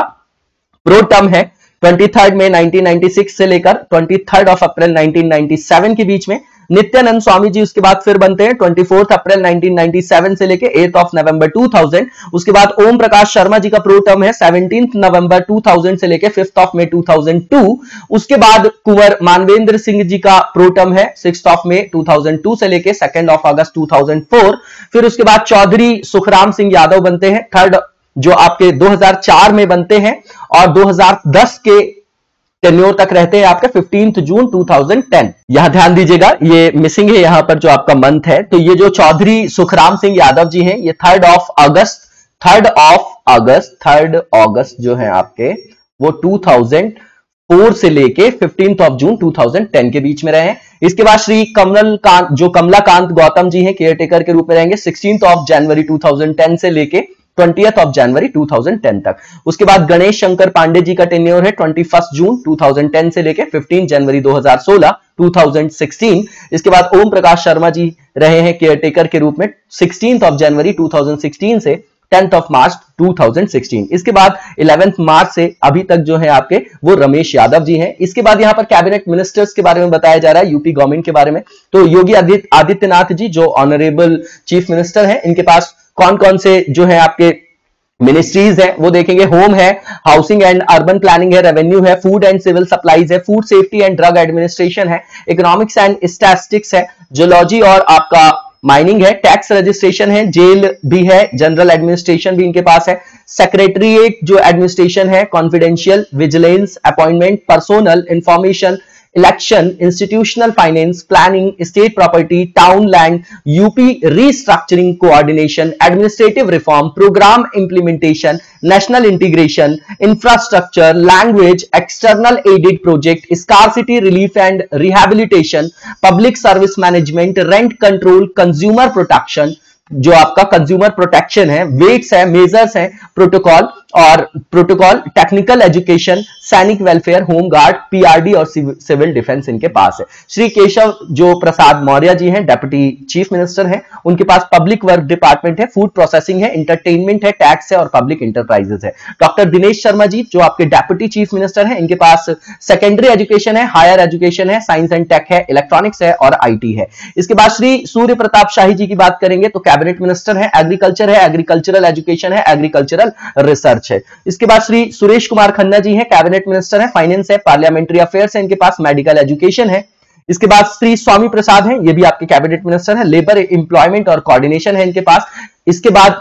प्रो टर्म है ट्वेंटी थर्ड में 1996 से लेकर ट्वेंटी थर्ड ऑफ़ अप्रैल 1997 के बीच में नित्यानंद स्वामी जी उसके बाद फिर बनते हैं ट्वेंटी फोर्थ अप्रैल 1997 से लेकर एट ऑफ़ नवंबर 2000 उसके बाद ओम प्रकाश शर्मा जी का प्रो टर्म है सेवनटीन नवंबर 2000 से लेकर फिफ्थ ऑफ़ मे 2002 उसके बाद कुंवर मानवेंद्र सिंह जी का प्रो टर्म है सिक्स ऑफ़ मे 2002 से लेकर सेकेंड ऑफ़ अगस्त 2004 फिर उसके बाद चौधरी सुखराम सिंह यादव बनते हैं। थर्ड जो आपके 2004 में बनते हैं और 2010 के टेन्योर तक रहते हैं आपके फिफ्टींथ जून 2010 यहाँ ध्यान दीजिएगा, ये मिसिंग है यहाँ पर जो आपका मंथ है। तो ये जो चौधरी सुखराम सिंह यादव जी हैं, ये third of August third of August third August जो है आपके, वो 2000 फोर से लेके फिफ्टींथ ऑफ़ जून 2010 के बीच में रहे हैं। इसके बाद श्री कमल कांत जो कमलाकांत गौतम जी हैं केयरटेकर के रूप में रहेंगे सिक्सटींथ ऑफ़ जनवरी 2010 से लेके ट्वेंटी ऑफ़ जनवरी 2010 तक। उसके बाद गणेश शंकर पांडे जी का टेन्योर है ट्वेंटी जून 2010 से लेके 15 जनवरी 2016 2016 इसके बाद ओम प्रकाश शर्मा जी रहे हैं केयरटेकर के रूप में सिक्सटीन ऑफ़ जनवरी 2016 से टेंथ ऑफ़ मार्च 2016 इसके बाद इलेवेंथ मार्च से अभी तक जो है आपके वो रमेश यादव जी हैं। इसके बाद यहाँ पर कैबिनेट मिनिस्टर्स के बारे में बताया जा रहा है यूपी गवर्नमेंट के बारे में। तो योगी आदित्यनाथ जी जो ऑनरेबल चीफ मिनिस्टर हैं, इनके पास कौन कौन से जो है आपके मिनिस्ट्रीज है, वो देखेंगे। होम है हाउसिंग एंड अर्बन प्लानिंग है रेवेन्यू है फ़ूड एंड सिविल सप्लाईज है food safety and drug administration है इकोनॉमिक्स एंड स्टैटिस्टिक्स है जोलॉजी और आपका माइनिंग है टैक्स रजिस्ट्रेशन है जेल भी है जनरल एडमिनिस्ट्रेशन भी इनके पास है सेक्रेटरीट जो एडमिनिस्ट्रेशन है confidential vigilance appointment personnel information election institutional finance planning state property town land UP restructuring coordination administrative reform programme implementation national integration infrastructure language external aided project scarcity relief and rehabilitation public service management rent control consumer protection जो आपका consumer protection है weights है measures है protocol और protocol, technical education, Sainik welfare home guard PRD और civil defence इनके पास है। श्री केशव जो प्रसाद मौर्य जी हैं, डेप्यूटी चीफ मिनिस्टर हैं, उनके पास पब्लिक वर्क डिपार्टमेंट है, फ़ूड प्रोसेसिंग है इंटरटेनमेंट है, टैक्स है और पब्लिक इंटरप्राइजेस है। डॉक्टर दिनेश शर्मा जी, जो आपके डेप्यूटी चीफ मिनिस्टर है, इनके पास सेकेंडरी एजुकेशन है हायर एजुकेशन है साइंस एंड टेक है इलेक्ट्रॉनिक्स है और आईटी है। इसके बाद श्री सूर्य प्रताप शाही जी की बात करेंगे तो कैबिनेट मिनिस्टर है एग्रीकल्चर है एग्रीकल्चरल एजुकेशन है एग्रीकल्चरल रिसर्च है। इसके बाद श्री सुरेश कुमार खन्ना जी है कैबिनेट मिनिस्टर है फाइनेंस है पार्लियामेंट्री अफेयर्स है, इनके पास मेडिकल एजुकेशन है। इसके बाद श्री स्वामी प्रसाद हैं, ये भी आपके कैबिनेट मिनिस्टर हैं लेबर एम्प्लॉयमेंट और कोऑर्डिनेशन है इनके पास। इसके बाद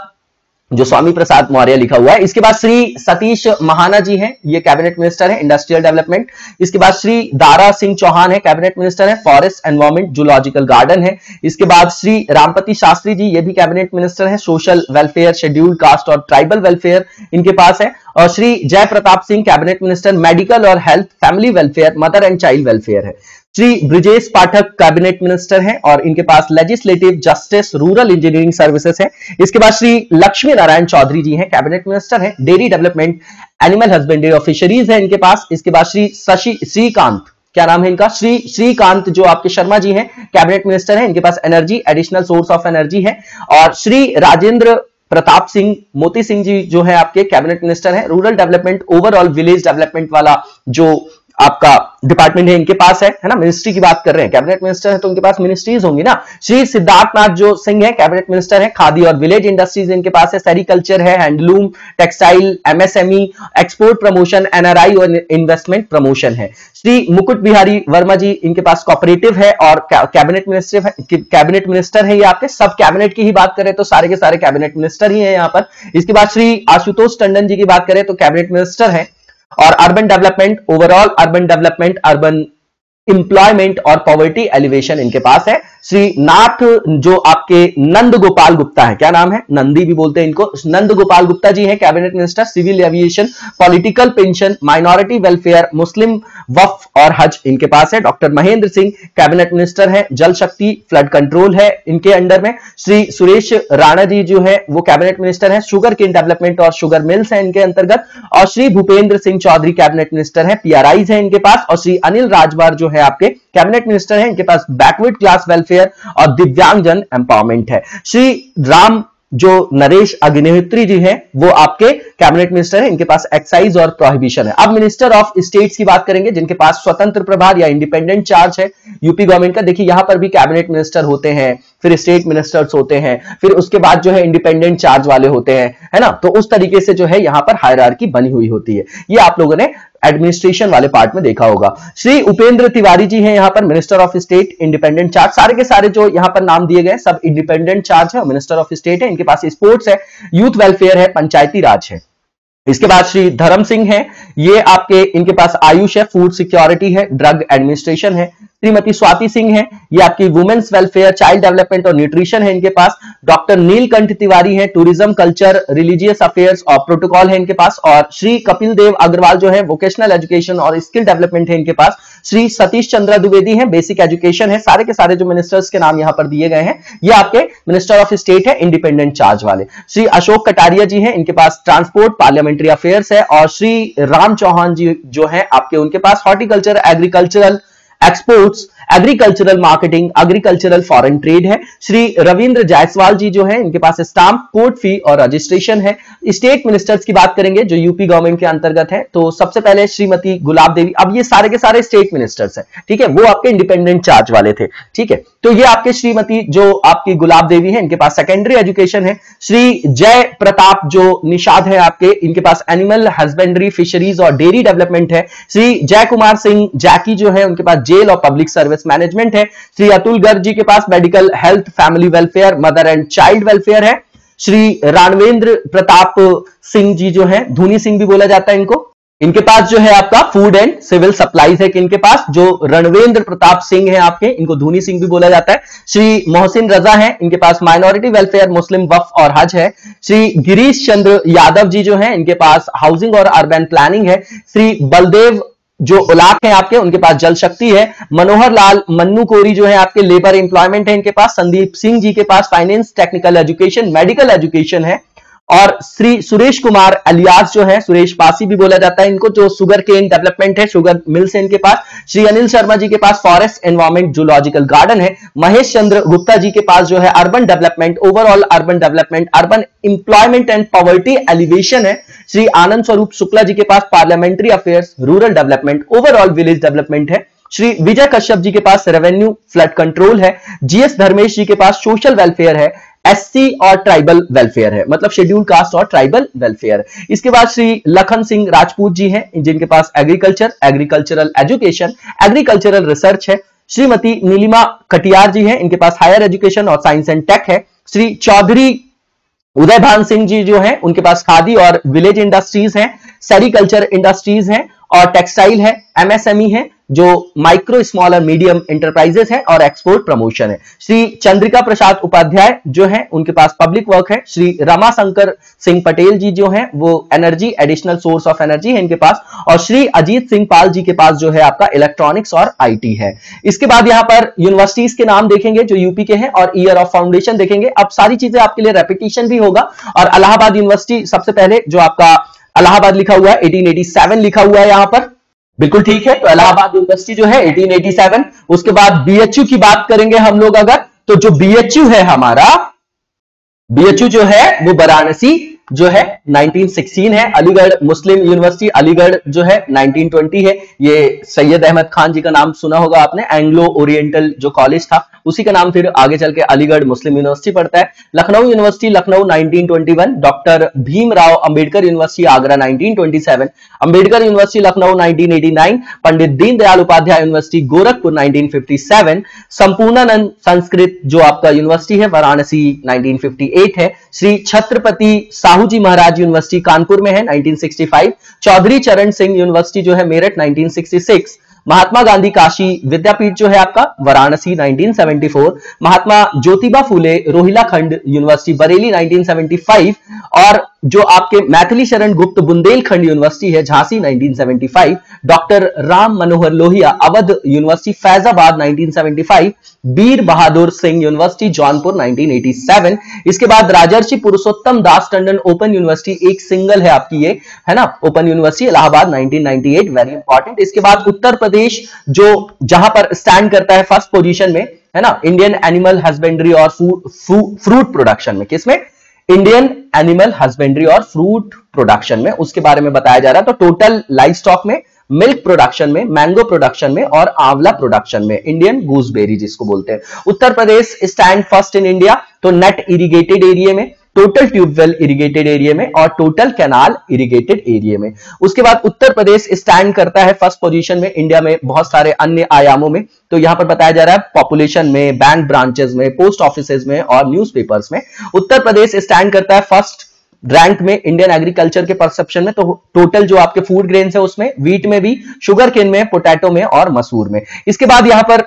जो स्वामी प्रसाद मौर्य लिखा हुआ है। इसके बाद श्री सतीश महाना जी हैं, ये कैबिनेट मिनिस्टर है इंडस्ट्रियल डेवलपमेंट इसके बाद श्री दारा सिंह चौहान है कैबिनेट मिनिस्टर है फॉरेस्ट एनवायरमेंट जूलॉजिकल गार्डन है। इसके बाद श्री रामपति शास्त्री जी, ये भी कैबिनेट मिनिस्टर है सोशल वेलफेयर शेड्यूल्ड कास्ट और ट्राइबल वेलफेयर इनके पास है। और Shri Jai Pratap Singh cabinet minister medical और health family welfare mother and child welfare है। श्री ब्रिजेश पाठक कैबिनेट मिनिस्टर हैं और इनके पास legislative justice rural engineering services है। इसके बाद श्री लक्ष्मी नारायण चौधरी जी हैं कैबिनेट मिनिस्टर हैं डेयरी डेवलपमेंट एनिमल हस्बेंड्री और फिशरीज है इनके पास। इसके बाद श्री शशि श्रीकांत, क्या नाम है इनका? श्री श्रीकांत जो आपके शर्मा जी हैं कैबिनेट मिनिस्टर हैं, इनके पास energy additional source of energy है। और श्री राजेंद्र प्रताप सिंह, मोती सिंह जी जो है आपके कैबिनेट मिनिस्टर हैं rural development overall village development वाला जो आपका डिपार्टमेंट है, इनके पास है है ना? मिनिस्ट्री की बात कर रहे हैं। कैबिनेट मिनिस्टर है तो उनके पास मिनिस्ट्रीज होंगी ना? श्री सिद्धार्थनाथ जो सिंह है कैबिनेट मिनिस्टर है, खादी और विलेज इंडस्ट्रीज़ इनके पास है सेरिकल्चर है handloom textile MSME export promotion NRI और इन्वेस्टमेंट प्रमोशन है। श्री मुकुट बिहारी वर्मा जी इनके पास कॉपरेटिव है और कैबिनेट मिनिस्टर है कैबिनेट मिनिस्टर है ये आपके। सब कैबिनेट की ही बात करें तो सारे के सारे कैबिनेट मिनिस्टर ही है यहाँ पर। इसके बाद श्री आशुतोष टंडन जी की बात करें तो कैबिनेट मिनिस्टर है। और urban development overall urban development urban employment और पॉवर्टी एलिवेशन इनके पास है। श्री नाथ, जो आपके नंद गोपाल गुप्ता है, क्या नाम है? नंदी भी बोलते हैं इनको। नंद गोपाल गुप्ता जी हैं cabinet minister civil aviation political pension minority welfare Muslim Waqf और हज इनके पास है। Doctor Mahendra Singh cabinet minister है, जल शक्ति फ्लड कंट्रोल है इनके अंडर में। श्री सुरेश राणा जी जो है, वो कैबिनेट मिनिस्टर है शुगर केन डेवलपमेंट और शुगर मिल्स है इनके अंतर्गत। और श्री भूपेंद्र सिंह चौधरी कैबिनेट मिनिस्टर है पीआरआईज है इनके पास। और श्री अनिल राजवार जो है आपके। कैबिनेट मिनिस्टर है, इनके पास बैकवर्ड क्लास वेलफेयर और दिव्यांगजन एम्पावरमेंट है। श्री राम, जो नरेश अग्निहोत्री जी हैं, वो आपके कैबिनेट मिनिस्टर है, इनके पास एक्साइज और प्रोहिबिशन है। अब मिनिस्टर ऑफ़ स्टेट्स की बात करेंगे, जिनके पास स्वतंत्र प्रभार या इंडिपेंडेंट चार्ज है यूपी गवर्नमेंट का। देखिए, यहाँ पर भी कैबिनेट मिनिस्टर होते हैं, फिर स्टेट मिनिस्टर्स होते हैं, फिर उसके बाद जो है इंडिपेंडेंट चार्ज वाले होते हैं, है ना? तो उस तरीके से जो है यहाँ पर हायर बनी हुई होती है। ये आप लोगों ने एडमिनिस्ट्रेशन वाले पार्ट में देखा होगा। श्री उपेंद्र तिवारी जी हैं यहाँ पर minister of state independent charge सारे के सारे जो यहाँ पर नाम दिए गए सब इंडिपेंडेंट चार्ज है मिनिस्टर ऑफ़ स्टेट है, इनके पास स्पोर्ट्स है यूथ वेलफेयर है, पंचायती राज है। इसके बाद श्री धर्म सिंह है, ये आपके, इनके पास आयुष है फ़ूड सिक्योरिटी है ड्रग एडमिनिस्ट्रेशन है श्रीमती स्वाति सिंह है, ये आपकी वुमेन्स वेलफेयर चाइल्ड डेवलपमेंट और न्यूट्रिशन है इनके पास डॉक्टर नीलकंठ तिवारी है टूरिज़्म कल्चर रिलीजियस अफेयर्स और प्रोटोकॉल है इनके पास, और श्री कपिल देव अग्रवाल जो है वोकेशनल एजुकेशन और स्किल डेवलपमेंट है इनके पास, श्री सतीश चंद्रा द्विवेदी है बेसिक एजुकेशन है, सारे के सारे जो मिनिस्टर्स के नाम यहाँ पर दिए गए हैं, ये आपके मिनिस्टर ऑफ़ स्टेट है इंडिपेंडेंट चार्ज वाले। श्री अशोक कटारिया जी हैं, इनके पास ट्रांसपोर्ट पार्लियामेंट्री अफेयर्स है, और श्री राम चौहान जी जो है, आपके उनके पास horticulture agricultural exports agricultural marketing agricultural foreign trade है। श्री रविंद्र जायसवाल जी जो है, इनके पास स्टाम्प कोर्ट फ़ी और रजिस्ट्रेशन है। स्टेट मिनिस्टर्स की बात करेंगे, जो यूपी गवर्नमेंट के अंतर्गत है। तो सबसे पहले श्रीमती गुलाब देवी, अब ये सारे के सारे स्टेट मिनिस्टर्स है, ठीक है? वो आपके इंडिपेंडेंट चार्ज वाले थे, ठीक है? तो ये आपके श्रीमती, जो आपकी गुलाब देवी है, इनके पास सेकेंडरी एजुकेशन है। श्री जय प्रताप जो निषाद है आपके, इनके पास एनिमल हस्बेंड्री फिशरीज और डेयरी डेवलपमेंट है। श्री जय कुमार सिंह, जैकी जो है, उनके पास जेल और पब्लिक सर्विस सर्विस मैनेजमेंट है। श्री अतुल गर्ग जी के पास medical health family welfare mother and child welfare है। श्री रानवेंद्र प्रताप सिंह जी जो है, धूनी सिंह भी बोला जाता है इनको। इनके पास जो है आपका फ़ूड एंड सिविल सप्लाईज है कि इनके पास। जो रणवेंद्र प्रताप सिंह है आपके, इनको धूनी सिंह भी बोला जाता है। श्री मोहसिन रजा है, इनके पास माइनॉरिटी वेलफेयर मुस्लिम वफ और हज है। श्री गिरीश चंद्र यादव जी जो है, इनके पास हाउसिंग और अर्बन प्लानिंग है। श्री बलदेव जो उलाक है आपके, उनके पास जल शक्ति है। मनोहर लाल मन्नू कोरी जो है आपके लेबर एम्प्लॉयमेंट है इनके पास। संदीप सिंह जी के पास finance technical education medical education है। और श्री सुरेश कुमार अलियास जो है, सुरेश पासी भी बोला जाता है इनको, जो शुगर केन डेवलपमेंट है शुगर मिल्स है इनके पास। श्री अनिल शर्मा जी के पास फॉरेस्ट एनवायरमेंट जूलॉजिकल गार्डन है। महेश चंद्र गुप्ता जी के पास जो है urban development overall urban development urban employment and poverty alleviation है। श्री आनंद स्वरूप शुक्ला जी के पास parliamentary affairs rural development overall village development है। श्री विजय कश्यप जी के पास रेवेन्यू फ्लड कंट्रोल है। जीएस धर्मेश जी के पास सोशल वेलफेयर है। एससी और ट्राइबल वेलफेयर है। मतलब शेड्यूल कास्ट और ट्राइबल वेलफेयर इसके बाद श्री लखन सिंह राजपूत जी हैं, जिनके पास agriculture agricultural education agricultural research है। श्रीमती नीलिमा कटियार जी हैं, इनके पास हायर एजुकेशन और साइंस एंड टेक है। श्री चौधरी उदय भान सिंह जी जो है उनके पास खादी और विलेज इंडस्ट्रीज़ हैं। सेरिकल्चर इंडस्ट्रीज़ हैं और टेक्सटाइल है एमएसएमई है, जो माइक्रो स्मॉल और मीडियम इंटरप्राइजेस है और एक्सपोर्ट प्रमोशन है। श्री चंद्रिका प्रसाद उपाध्याय जो है, उनके पास पब्लिक वर्क है। श्री रमा शंकर सिंह पटेल जी जो है, वो energy additional source of energy है इनके पास। और श्री अजीत सिंह पाल जी के पास जो है आपका इलेक्ट्रॉनिक्स और आईटी है। इसके बाद यहाँ पर यूनिवर्सिटीज के नाम देखेंगे, जो यूपी के हैं, और ईयर ऑफ़ फाउंडेशन देखेंगे। अब सारी चीज़ें आपके लिए रेपिटेशन भी होगा। और अलाहाबाद यूनिवर्सिटी सबसे पहले जो आपका अलाहाबाद लिखा हुआ है 1887 लिखा हुआ है यहाँ पर। बिल्कुल ठीक है तो अलाहाबाद यूनिवर्सिटी जो है 1887 उसके बाद बीएचयू की बात करेंगे हम लोग अगर तो जो बीएचयू है हमारा बीएचयू जो है, वो वाराणसी जो है 1916 है, अलीगढ़ मुस्लिम यूनिवर्सिटी, अलीगढ़ जो है 1920 है। ये सैयद अहमद खान जी का नाम सुना होगा आपने एंग्लो ओरिएंटल जो कॉलेज था, उसी का नाम फिर आगे चल के अलीगढ़ मुस्लिम यूनिवर्सिटी पड़ता है। Lucknow university, Lucknow 1921 doctor Bhimrao Ambedkar university, Agra 1927 Ambedkar university, Lucknow 1989 Pandit Deendayal Upadhyay university, Gorakhpur 1957 Sampurnanand Sanskrit जो आपका यूनिवर्सिटी है, वाराणसी 1958 है, श्री छत्रपति साहू जी महाराज यूनिवर्सिटी कानपुर में है 1965 चौधरी चरण सिंह यूनिवर्सिटी जो है मेरठ 1966 महात्मा गांधी काशी विद्यापीठ जो है आपका वाराणसी 1974 महात्मा ज्योतिबा फूले रोहिला खंड यूनिवर्सिटी, बरेली 1975 और जो आपके मैथिली शरण गुप्त बुंदेलखंड यूनिवर्सिटी है, Jhansi 1975 doctor Ram Manohar Lohia, Avadh university, Faizabad 1975 Bir Bahadur Singh university, Jaunpur 1987 इसके बाद राजर्षि पुरुषोत्तम दास टंडन ओपन यूनिवर्सिटी, एक सिंगल है आपकी ये, है ना? Open university, Allahabad 1998 very important इसके बाद उत्तर प्रदेश, जो जहाँ पर स्टैंड करता है फ़र्स्ट पोजिशन में, है ना? इंडियन एनिमल हस्बेंड्री और फ्रूट प्रोडक्शन में, किसमें? इंडियन एनिमल हस्बेंड्री और फ्रूट प्रोडक्शन में, उसके बारे में बताया जा रहा है। तो टोटल लाइफ स्टॉक में मिल्क प्रोडक्शन में मैंगो प्रोडक्शन में और आंवला प्रोडक्शन में इंडियन गूसबेरी जिसको बोलते हैं। Uttar Pradesh stand first in India तो नेट इरिगेटेड एरिया में टोटल ट्यूबवेल इरिगेटेड एरिया में और टोटल कैनाल इरिगेटेड एरिया में। उसके बाद उत्तर प्रदेश स्टैंड करता है फ़र्स्ट पोजीशन में इंडिया में बहुत सारे अन्य आयामों में। तो यहाँ पर बताया जा रहा है पॉपुलेशन में बैंक ब्रांचेस में पोस्ट ऑफ़िस में और न्यूज़पेपर्स में। उत्तर प्रदेश स्टैंड करता है फ़र्स्ट रैंक में इंडियन एग्रीकल्चर के परसेप्शन में। तो टोटल जो आपके फ़ूड ग्रेन्स है उसमें वीट में भी शुगर केन में पोटैटो में और मसूर में। इसके बाद यहाँ पर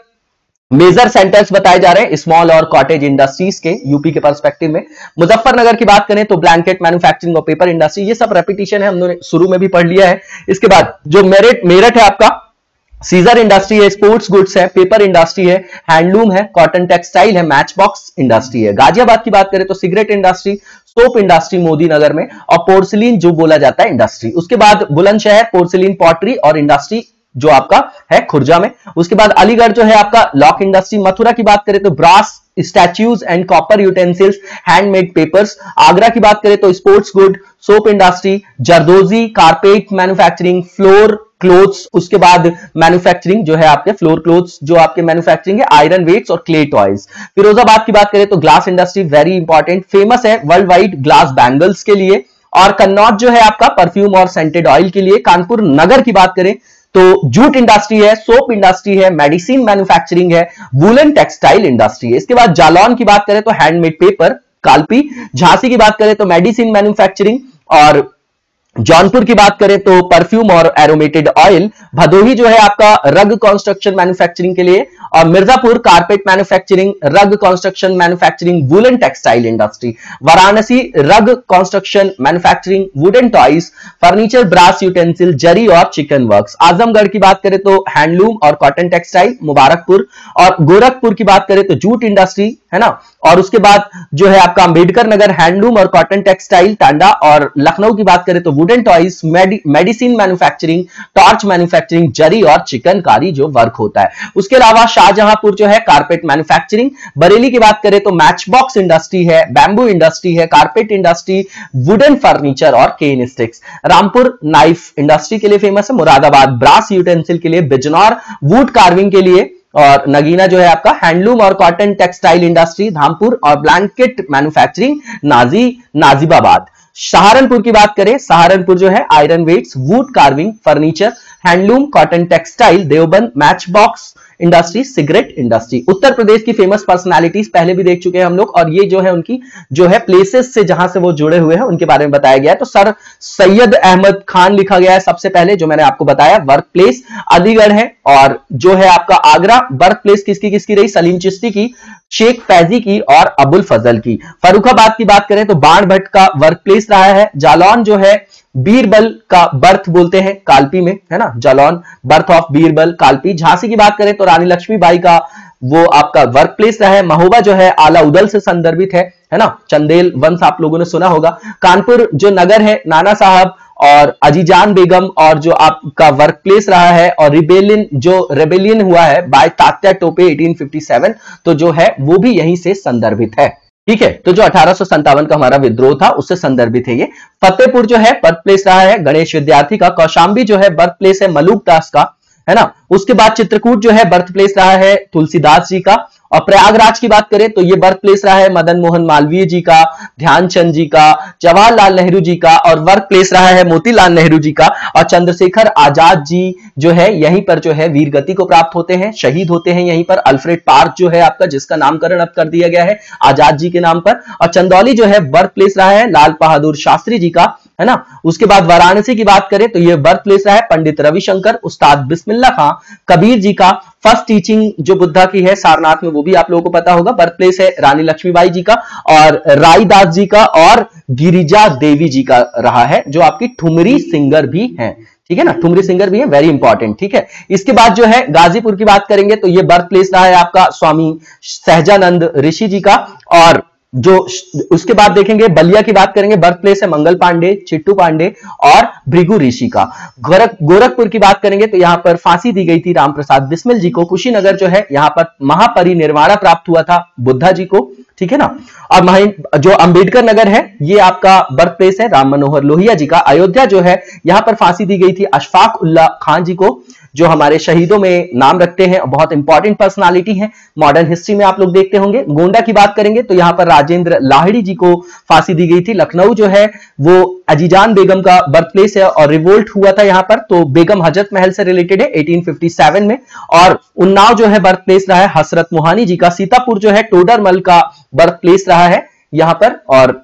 मेजर सेंटर्स बताए जा रहे हैं स्मॉल और कॉटेज इंडस्ट्रीज़ के यूपी के परस्पेक्टिव में। मुजफ्फरनगर की बात करें तो ब्लैंकेट मैन्युफैक्चरिंग और पेपर इंडस्ट्री ये सब रेपिटेशन है, हमने शुरू में भी पढ़ लिया है। इसके बाद, जो मेरिट मेरठ है आपका सीजर इंडस्ट्री है स्पोर्ट्स गुड्स है पेपर इंडस्ट्री है हैंडलूम है कॉटन टेक्सटाइल है मैच बॉक्स इंडस्ट्री है। गाजियाबाद की बात करें तो cigarette industry soap industry Modi Nagar में, और पोर्सिलीन जो बोला जाता है इंडस्ट्री उसके बाद बुलंदशहर पोर्सिलीन पॉटरी और इंडस्ट्री जो आपका है खुर्जा में। उसके बाद अलीगढ़ जो है आपका लॉक इंडस्ट्री, मथुरा की बात करें तो brass statues and copper utensils handmade papers Agra की बात करें तो sports good soap industry zardozi carpet manufacturing floor cloths उसके बाद मैन्युफैक्चरिंग जो है आपके फ्लोर क्लोथ्स जो आपके मैन्युफैक्चरिंग है आयरन वेट्स और क्ले टॉयज फिरोजाबाद की बात करें तो glass industry very important famous है वर्ल्ड वाइड ग्लास बैंगल्स के लिए। और कन्नौज जो है आपका परफ्यूम और सेंटेड ऑयल के लिए। कानपुर नगर की बात करें तो जूट इंडस्ट्री है, सोप इंडस्ट्री है, मेडिसिन मैन्युफैक्चरिंग है, वुलन टेक्सटाइल इंडस्ट्री है। इसके बाद जालौन की बात करें तो हैंडमेड पेपर, कालपी, झांसी की बात करें तो मेडिसिन मैन्युफैक्चरिंग और जौनपुर की बात करें तो परफ्यूम और एरोमेटेड ऑयल भदोही जो है आपका रग कंस्ट्रक्शन मैन्युफैक्चरिंग के लिए और Mirzapur carpet manufacturing rug construction manufacturing woollen textile industry Varanasi rug construction manufacturing wooden toys furniture brass utensil zari और चिकन वर्क आजमगढ़ की बात करें तो हैंडलूम और कॉटन टेक्सटाइल मुबारकपुर और गोरखपुर की बात करें तो जूट इंडस्ट्री है ना? और उसके बाद जो है आपका अंबेडकर नगर हैंडलूम और कॉटन टेक्सटाइल टांडा और लखनऊ की बात करें तो wooden toys medicine manufacturing torch manufacturing zari और चिकनकारी जो वर्क होता है। उसके अलावा शाहजहांपुर जो है कारपेट मैन्युफैक्चरिंग बरेली की बात करें तो मैच बॉक्स इंडस्ट्री है बैम्बू इंडस्ट्री है कारपेट इंडस्ट्री वुडन फर्नीचर और cane sticks Rampur knife industry के लिए फ़ेमस है, मुरादाबाद ब्रास यूटेंसिल के लिए, बिजनौर वुड कार्विंग के लिए, और नगीना जो है आपका हैंडलूम और कॉटन टेक्सटाइल इंडस्ट्री धामपुर और ब्लैंकेट मैन्युफैक्चरिंग नाजी, नाजिबाबाद। सहारनपुर की बात करें, सहारनपुर जो है iron weights wood carving furniture handloom cotton textile Deoband match box industry cigarette industry Uttar Pradesh की फ़ेमस पर्सनालिटीज पहले भी देख चुके हैं हम लोग, और ये जो है उनकी, जो है प्लेसेस से जहाँ से वो जुड़े हुए हैं, उनके बारे में बताया गया है। तो सर सैयद अहमद खान लिखा गया है सबसे पहले, जो मैंने आपको बताया वर्क प्लेस अलीगढ़ है, और जो है आपका आगरा वर्क प्लेस किसकी किसकी रही? सलीम चिश्ती की। शेख फैजी की और अबुल फजल की। फरुखाबाद की बात करें तो बाण भट्ट का वर्क प्लेस रहा है। जालौन जो है, बीरबल का बर्थ बोलते हैं, कालपी में, है ना? Jalaun birth of Birbal, Kalpi. Jhansi की बात करें तो रानी लक्ष्मीबाई का वो आपका वर्क प्लेस रहा है। महोबा जो है, आला उदल से संदर्भित है है ना? चंदेल वंश आप लोगों ने सुना होगा। कानपुर जो नगर है, नाना साहब और अजीजान बेगम और जो आपका वर्क प्लेस रहा है और रिबेलियन जो रेबेलियन हुआ है बाय तात्या टोपे 1857 तो जो है वो भी यहीं से संदर्भित है। ठीक है? तो जो अठारह का हमारा विद्रोह था, उससे संदर्भित है ये। फतेहपुर जो है बर्थ प्लेस रहा है, गणेश विद्यार्थी का, कौशाम्बी जो है बर्थ प्लेस है, मलूक दास का, है ना? उसके बाद चित्रकूट जो है बर्थ प्लेस रहा है, तुलसीदास जी का और प्रयागराज की बात करें तो ये बर्थ प्लेस रहा है मदन मोहन मालवीय जी का, ध्यानचंद जी का, जवाहरलाल नेहरू जी का और वर्क प्लेस रहा है मोतीलाल नेहरू जी का और चंद्रशेखर आज़ाद जी जो है यहीं पर जो है वीर गति को प्राप्त होते हैं, शहीद होते हैं यहीं पर। अल्फ्रेड पार्क जो है आपका, जिसका नामकरण अब कर दिया गया है आज़ाद जी के नाम पर। और चंदौली जो है बर्थ प्लेस रहा है, लाल बहादुर शास्त्री जी का है ना? उसके बाद वाराणसी की बात करें तो ये बर्थ प्लेस है, पंडित रविशंकर, उस्ताद बिस्मिल्ला खां। कबीर जी का फ़र्स्ट टीचिंग जो बुद्धा की है, सारनाथ में, वो भी आप लोगों को पता होगा। बर्थ प्लेस है रानी लक्ष्मीबाई जी का और राईदास जी का और गिरिजा देवी जी का रहा है, जो आपकी ठुमरी सिंगर भी है। ठीक है ना? ठुमरी सिंगर भी है वेरी इंपॉर्टेंट ठीक है? इसके बाद जो है, गाजीपुर की बात करेंगे तो ये बर्थ प्लेस रहा है आपका स्वामी सहजानंद ऋषि जी का और जो उसके बाद देखेंगे, बलिया की बात करेंगे बर्थ प्लेस है मंगल पांडे, चिट्टू पांडे और भृगु ऋषि का। गोरख, गोरखपुर की बात करेंगे तो यहाँ पर फांसी दी गई थी रामप्रसाद बिस्मिल जी को। कुशीनगर जो है, यहाँ पर महापरिनिर्वाणा प्राप्त हुआ था बुद्धा जी को, ठीक है ना? और जो अंबेडकर नगर है, ये आपका बर्थ प्लेस है राम मनोहर लोहिया जी का। अयोध्या जो है, यहाँ पर फांसी दी गई थी अशफाक उल्ला खान जी को। जो हमारे शहीदों में नाम रखते हैं, बहुत इंपॉर्टेंट पर्सनालिटी है। मॉडर्न हिस्ट्री में आप लोग देखते होंगे। गोंडा की बात करेंगे तो यहाँ पर राजेंद्र लाहिड़ी जी को फांसी दी गई थी। लखनऊ जो है, वो अजीजान बेगम का बर्थ प्लेस है और रिवोल्ट हुआ था यहाँ पर। तो बेगम हज़रत महल से रिलेटेड है 1857 में। और उन्नाव जो है बर्थ प्लेस रहा है, हसरत मोहानी जी का। सीतापुर जो है, टोडरमल का बर्थ प्लेस रहा है यहाँ पर। और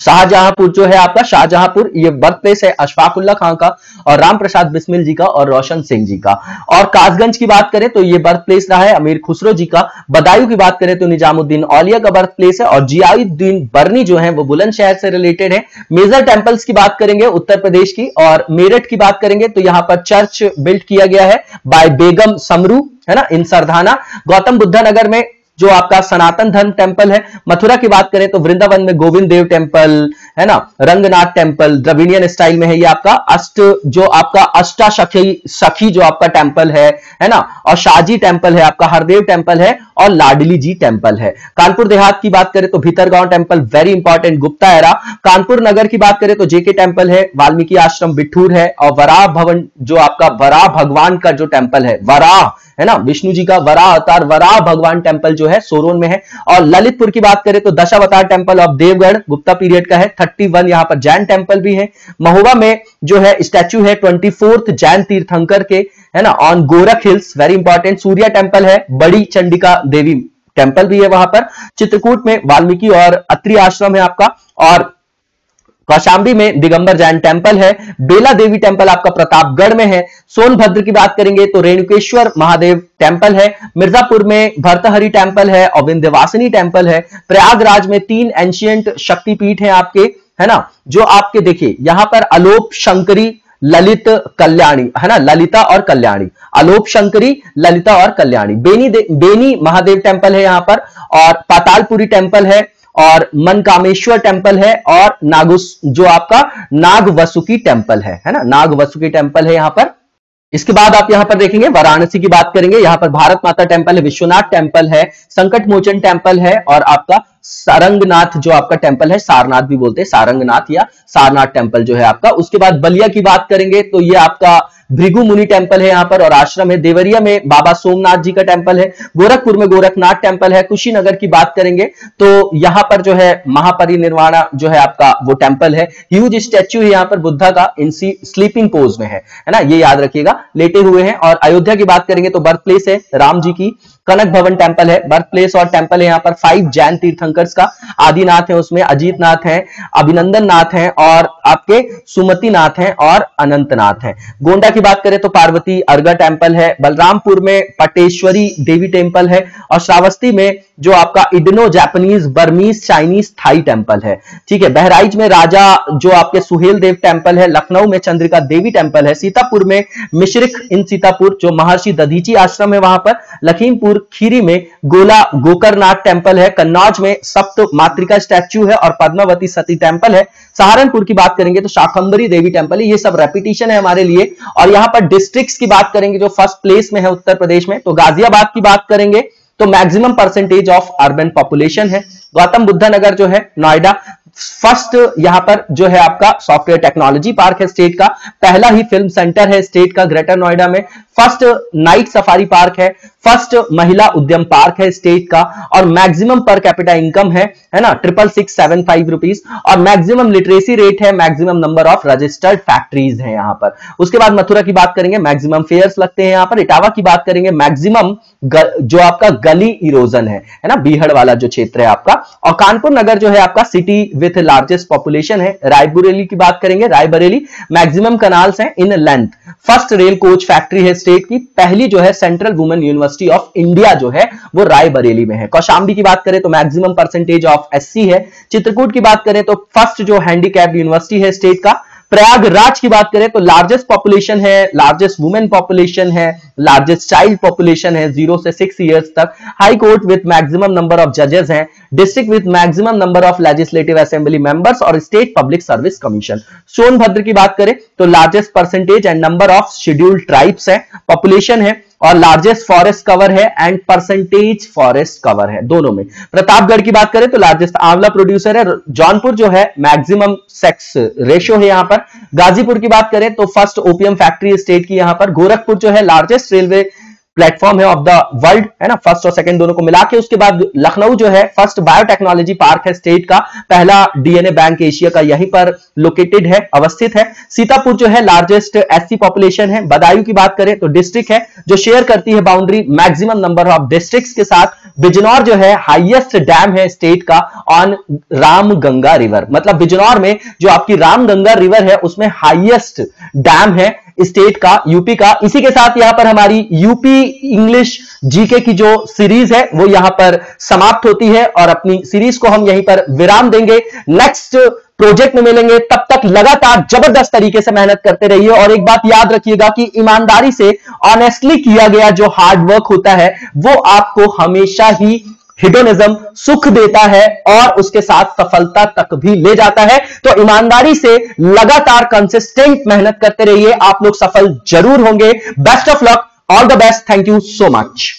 शाहजहांपुर जो है आपका, शाहजहांपुर, ये बर्थ प्लेस है अशफाकुल्ला खान का और राम प्रसाद बिस्मिल जी का और रोशन सिंह जी का। और कासगंज की बात करें तो ये बर्थ प्लेस रहा है, अमीर खुसरो जी का। बदायूं की बात करें तो निजामुद्दीन औलिया का बर्थ प्लेस है और जियाउद्दीन बर्नी जो है, वो बुलंदशहर से रिलेटेड है। मेजर टेम्पल्स की बात करेंगे, उत्तर प्रदेश की और मेरठ की बात करेंगे तो यहाँ पर चर्च बिल्ड किया गया है बाय बेगम समरू है ना, इन सरधाना। गौतम बुद्ध नगर में जो आपका सनातन धर्म टेंपल है। मथुरा की बात करें तो वृंदावन में गोविंद देव टेंपल है ना? रंगनाथ टेंपल द्रविडियन स्टाइल में है ये आपका अष्ट, जो आपका अष्टा सखी सखी जो आपका टेंपल है है ना? और शाहजी टेंपल है, आपका हरदेव टेंपल है और लाडली जी टेंपल है। कानपुर देहात की बात करें तो Bhitargaon temple very important Gupta era. Kanpur Nagar की बात करें तो जेके टेंपल है, वाल्मीकि आश्रम बिठूर है और वराह भवन जो आपका वराह भगवान का जो टेंपल है, वराह, है ना? विष्णु जी का वराह अवतार, वराह भगवान टेंपल जो है सोरोन में है। और ललितपुर की बात करें तो Dashavatar temple of Deogarh Gupta period का है। थर्टी वन यहाँ पर जैन टेंपल भी है। महोबा में जो है स्टैच्यू है ट्वेंटी फोर्थ जैन तीर्थंकर के, है ना? On Gorakh hills very important Surya temple है, बड़ी चंडिका देवी टेंपल भी है वहाँ पर। चित्रकूट में वाल्मीकि और अत्रि आश्रम है आपका। और कौशाम्बी में दिगंबर जैन टेंपल है, बेला देवी टेंपल आपका प्रतापगढ़ में है। सोनभद्र की बात करेंगे तो रेणुकेश्वर महादेव टेंपल है, मिर्जापुर में भरतहरी टेंपल है और विंध्यवासिनी टेंपल है। प्रयागराज में तीन एंशियंट शक्तिपीठ है आपके, है ना? जो आपके देखिए, यहाँ पर अलोप शंकरी, ललित कल्याणी, है ना? ललिता और कल्याणी। अलोप शंकरी, ललिता और कल्याणी। बेनी बेनी महादेव टेंपल है यहाँ पर और पातालपुरी टेंपल है। और मन कामेश्वर टेंपल है और नागुस, जो आपका नाग वसुकी टेंपल है है ना? नाग वसुकी टेंपल है यहाँ पर। इसके बाद आप यहाँ पर देखेंगे, वाराणसी की बात करेंगे। यहाँ पर भारत माता टेंपल है, विश्वनाथ टेंपल है संकट मोचन टेंपल है और आपका सारंगनाथ जो आपका टेंपल है, सारनाथ भी बोलते हैं, सारंगनाथ या सारनाथ टेंपल जो है आपका। उसके बाद बलिया की बात करेंगे तो ये आपका भृगु मुनि टेंपल है यहाँ पर, और आश्रम है देवरिया में, बाबा सोमनाथ जी का टेंपल है, गोरखपुर में गोरखनाथ टेंपल है, कुशीनगर की बात करेंगे तो यहाँ पर जो है महापरिनिर्वाणा जो है आपका वो टेंपल है। ह्यूज स्टैच्यू है यहाँ पर बुद्धा का इन स्लीपिंग पोज में है है ना? ये याद रखिएगा, लेटे हुए हैं, और अयोध्या की बात करेंगे तो बर्थ प्लेस है राम जी की कनक भवन टेंपल है बर्थ प्लेस और टेंपल है यहाँ पर फाइव जैन तीर्थंकर्स का। आदिनाथ है उसमें अजीत नाथ है अभिनंदन नाथ है और आपके सुमति नाथ है और अनंत नाथ है। गोंडा की बात करें तो पार्वती अर्गा टेंपल है, बलरामपुर में पटेश्वरी देवी टेंपल है और श्रावस्ती में जो आपका इडनो Japanese, Burmese, Chinese, Thai temple है। ठीक है, बहराइच में राजा जो आपके सुहेल देव टेंपल है, लखनऊ में चंद्रिका देवी टेंपल है, सीतापुर में मिश्रिक इन सीतापुर, जो महर्षि दधीची आश्रम है वहाँ पर, लखीमपुर खीरी में गोला गोकरनाथ टेंपल है, कन्नौज में सप्त मातृका स्टैच्यू है और पद्मावती सती टेंपल है। सहारनपुर की बात करेंगे तो शाखंबरी देवी टेंपल है, ये सब रेपिटेशन है हमारे लिए। और यहाँ पर डिस्ट्रिक्ट्स की बात करेंगे जो फ़र्स्ट प्लेस में है उत्तर प्रदेश में तो गाजियाबाद की बात करेंगे तो maximum percentage of urban population है। गौतम बुद्धा नगर जो है, नोएडा फ़र्स्ट यहाँ पर जो है आपका सॉफ्टवेयर टेक्नोलॉजी पार्क है स्टेट का, पहला ही फ़िल्म सेंटर है स्टेट का, ग्रेटर नोएडा में। फ़र्स्ट नाइट सफारी पार्क है, फ़र्स्ट महिला उद्यम पार्क है स्टेट का, और मैक्सिमम पर कैपिटा इनकम है है ना? Triple six, seven five rupees और मैक्सिमम लिटरेसी रेट है, maximum number of registered factories है यहाँ पर। उसके बाद मथुरा की बात करेंगे, मैक्सिमम फेयर्स लगते हैं यहाँ पर, इटावा की बात करेंगे, मैक्सिमम जो आपका गली इरोजन है है ना? बीहड़ वाला जो क्षेत्र है आपका। और कानपुर नगर जो है आपका सिटी विथ लार्जेस्ट पॉपुलेशन है। रायबरेली की बात करेंगे, रायबरेली। मैक्सिमम कनाल्स हैं in length first rail coach factory है स्टेट की। पहली जो है central women university of India जो है, वो रायबरेली में है। कौशाम्बी की बात करें तो मैक्सिमम परसेंटेज ऑफ़ एससी है। चित्रकूट की बात करें तो फ़र्स्ट जो हैंडीकैप यूनिवर्सिटी है स्टेट का प्रयागराज की बात करें तो लार्जेस्ट पॉपुलेशन है लार्जेस्ट वुमेन पॉपुलेशन है लार्जेस्ट चाइल्ड पॉपुलेशन है ज़ीरो से सिक्स इयर्स तक। High court with maximum number of जजेस हैं district with maximum number of legislative assembly members और state public service commission Sonbhadra की बात करें तो largest percentage and number of scheduled tribes है पॉपुलेशन है और लार्जेस्ट फॉरेस्ट कवर है एंड परसेंटेज फॉरेस्ट कवर है, दोनों में। प्रतापगढ़ की बात करें तो लार्जेस्ट आंवला प्रोड्यूसर है, जौनपुर जो है मैक्सिमम सेक्स रेशियो है यहाँ पर। गाजीपुर की बात करें तो फ़र्स्ट ओपीएम फैक्ट्री स्टेट की यहाँ पर। गोरखपुर जो है लार्जेस्ट रेलवे प्लेटफॉर्म है ऑफ़ द वर्ल्ड है ना? फ़र्स्ट और सेकंड दोनों को मिला के उसके बाद लखनऊ जो है फ़र्स्ट बायोटेक्नोलॉजी पार्क है स्टेट का, पहला डीएनए बैंक एशिया का यहीं पर लोकेटेड है, अवस्थित है। सीतापुर जो है लार्जेस्ट एससी पॉपुलेशन है, बदायूं की बात करें तो डिस्ट्रिक्ट है, जो शेयर करती है boundary maximum number of district के साथ। बिजनौर जो है हाइएस्ट डैम है स्टेट का ऑन राम गंगा रिवर मतलब बिजनौर में जो आपकी राम गंगा रिवर है, उसमें हाइएस्ट डैम है स्टेट का, यूपी का। इसी के साथ यहाँ पर हमारी यूपी इंग्लिश जीके की जो सीरीज़ है, वो यहाँ पर समाप्त होती है और अपनी सीरीज़ को हम यहीं पर विराम देंगे। नेक्स्ट प्रोजेक्ट में मिलेंगे। तब तक लगातार ज़बरदस्त तरीके से मेहनत करते रहिए और एक बात याद रखिएगा कि ईमानदारी से ऑनेस्टली किया गया जो हार्डवर्क होता है, वो आपको हमेशा ही हिडोनिज्म सुख देता है और उसके साथ सफलता तक भी ले जाता है। तो ईमानदारी से लगातार कंसिस्टेंट मेहनत करते रहिए। आप लोग सफल ज़रूर होंगे। Best of luck all the best thank you so much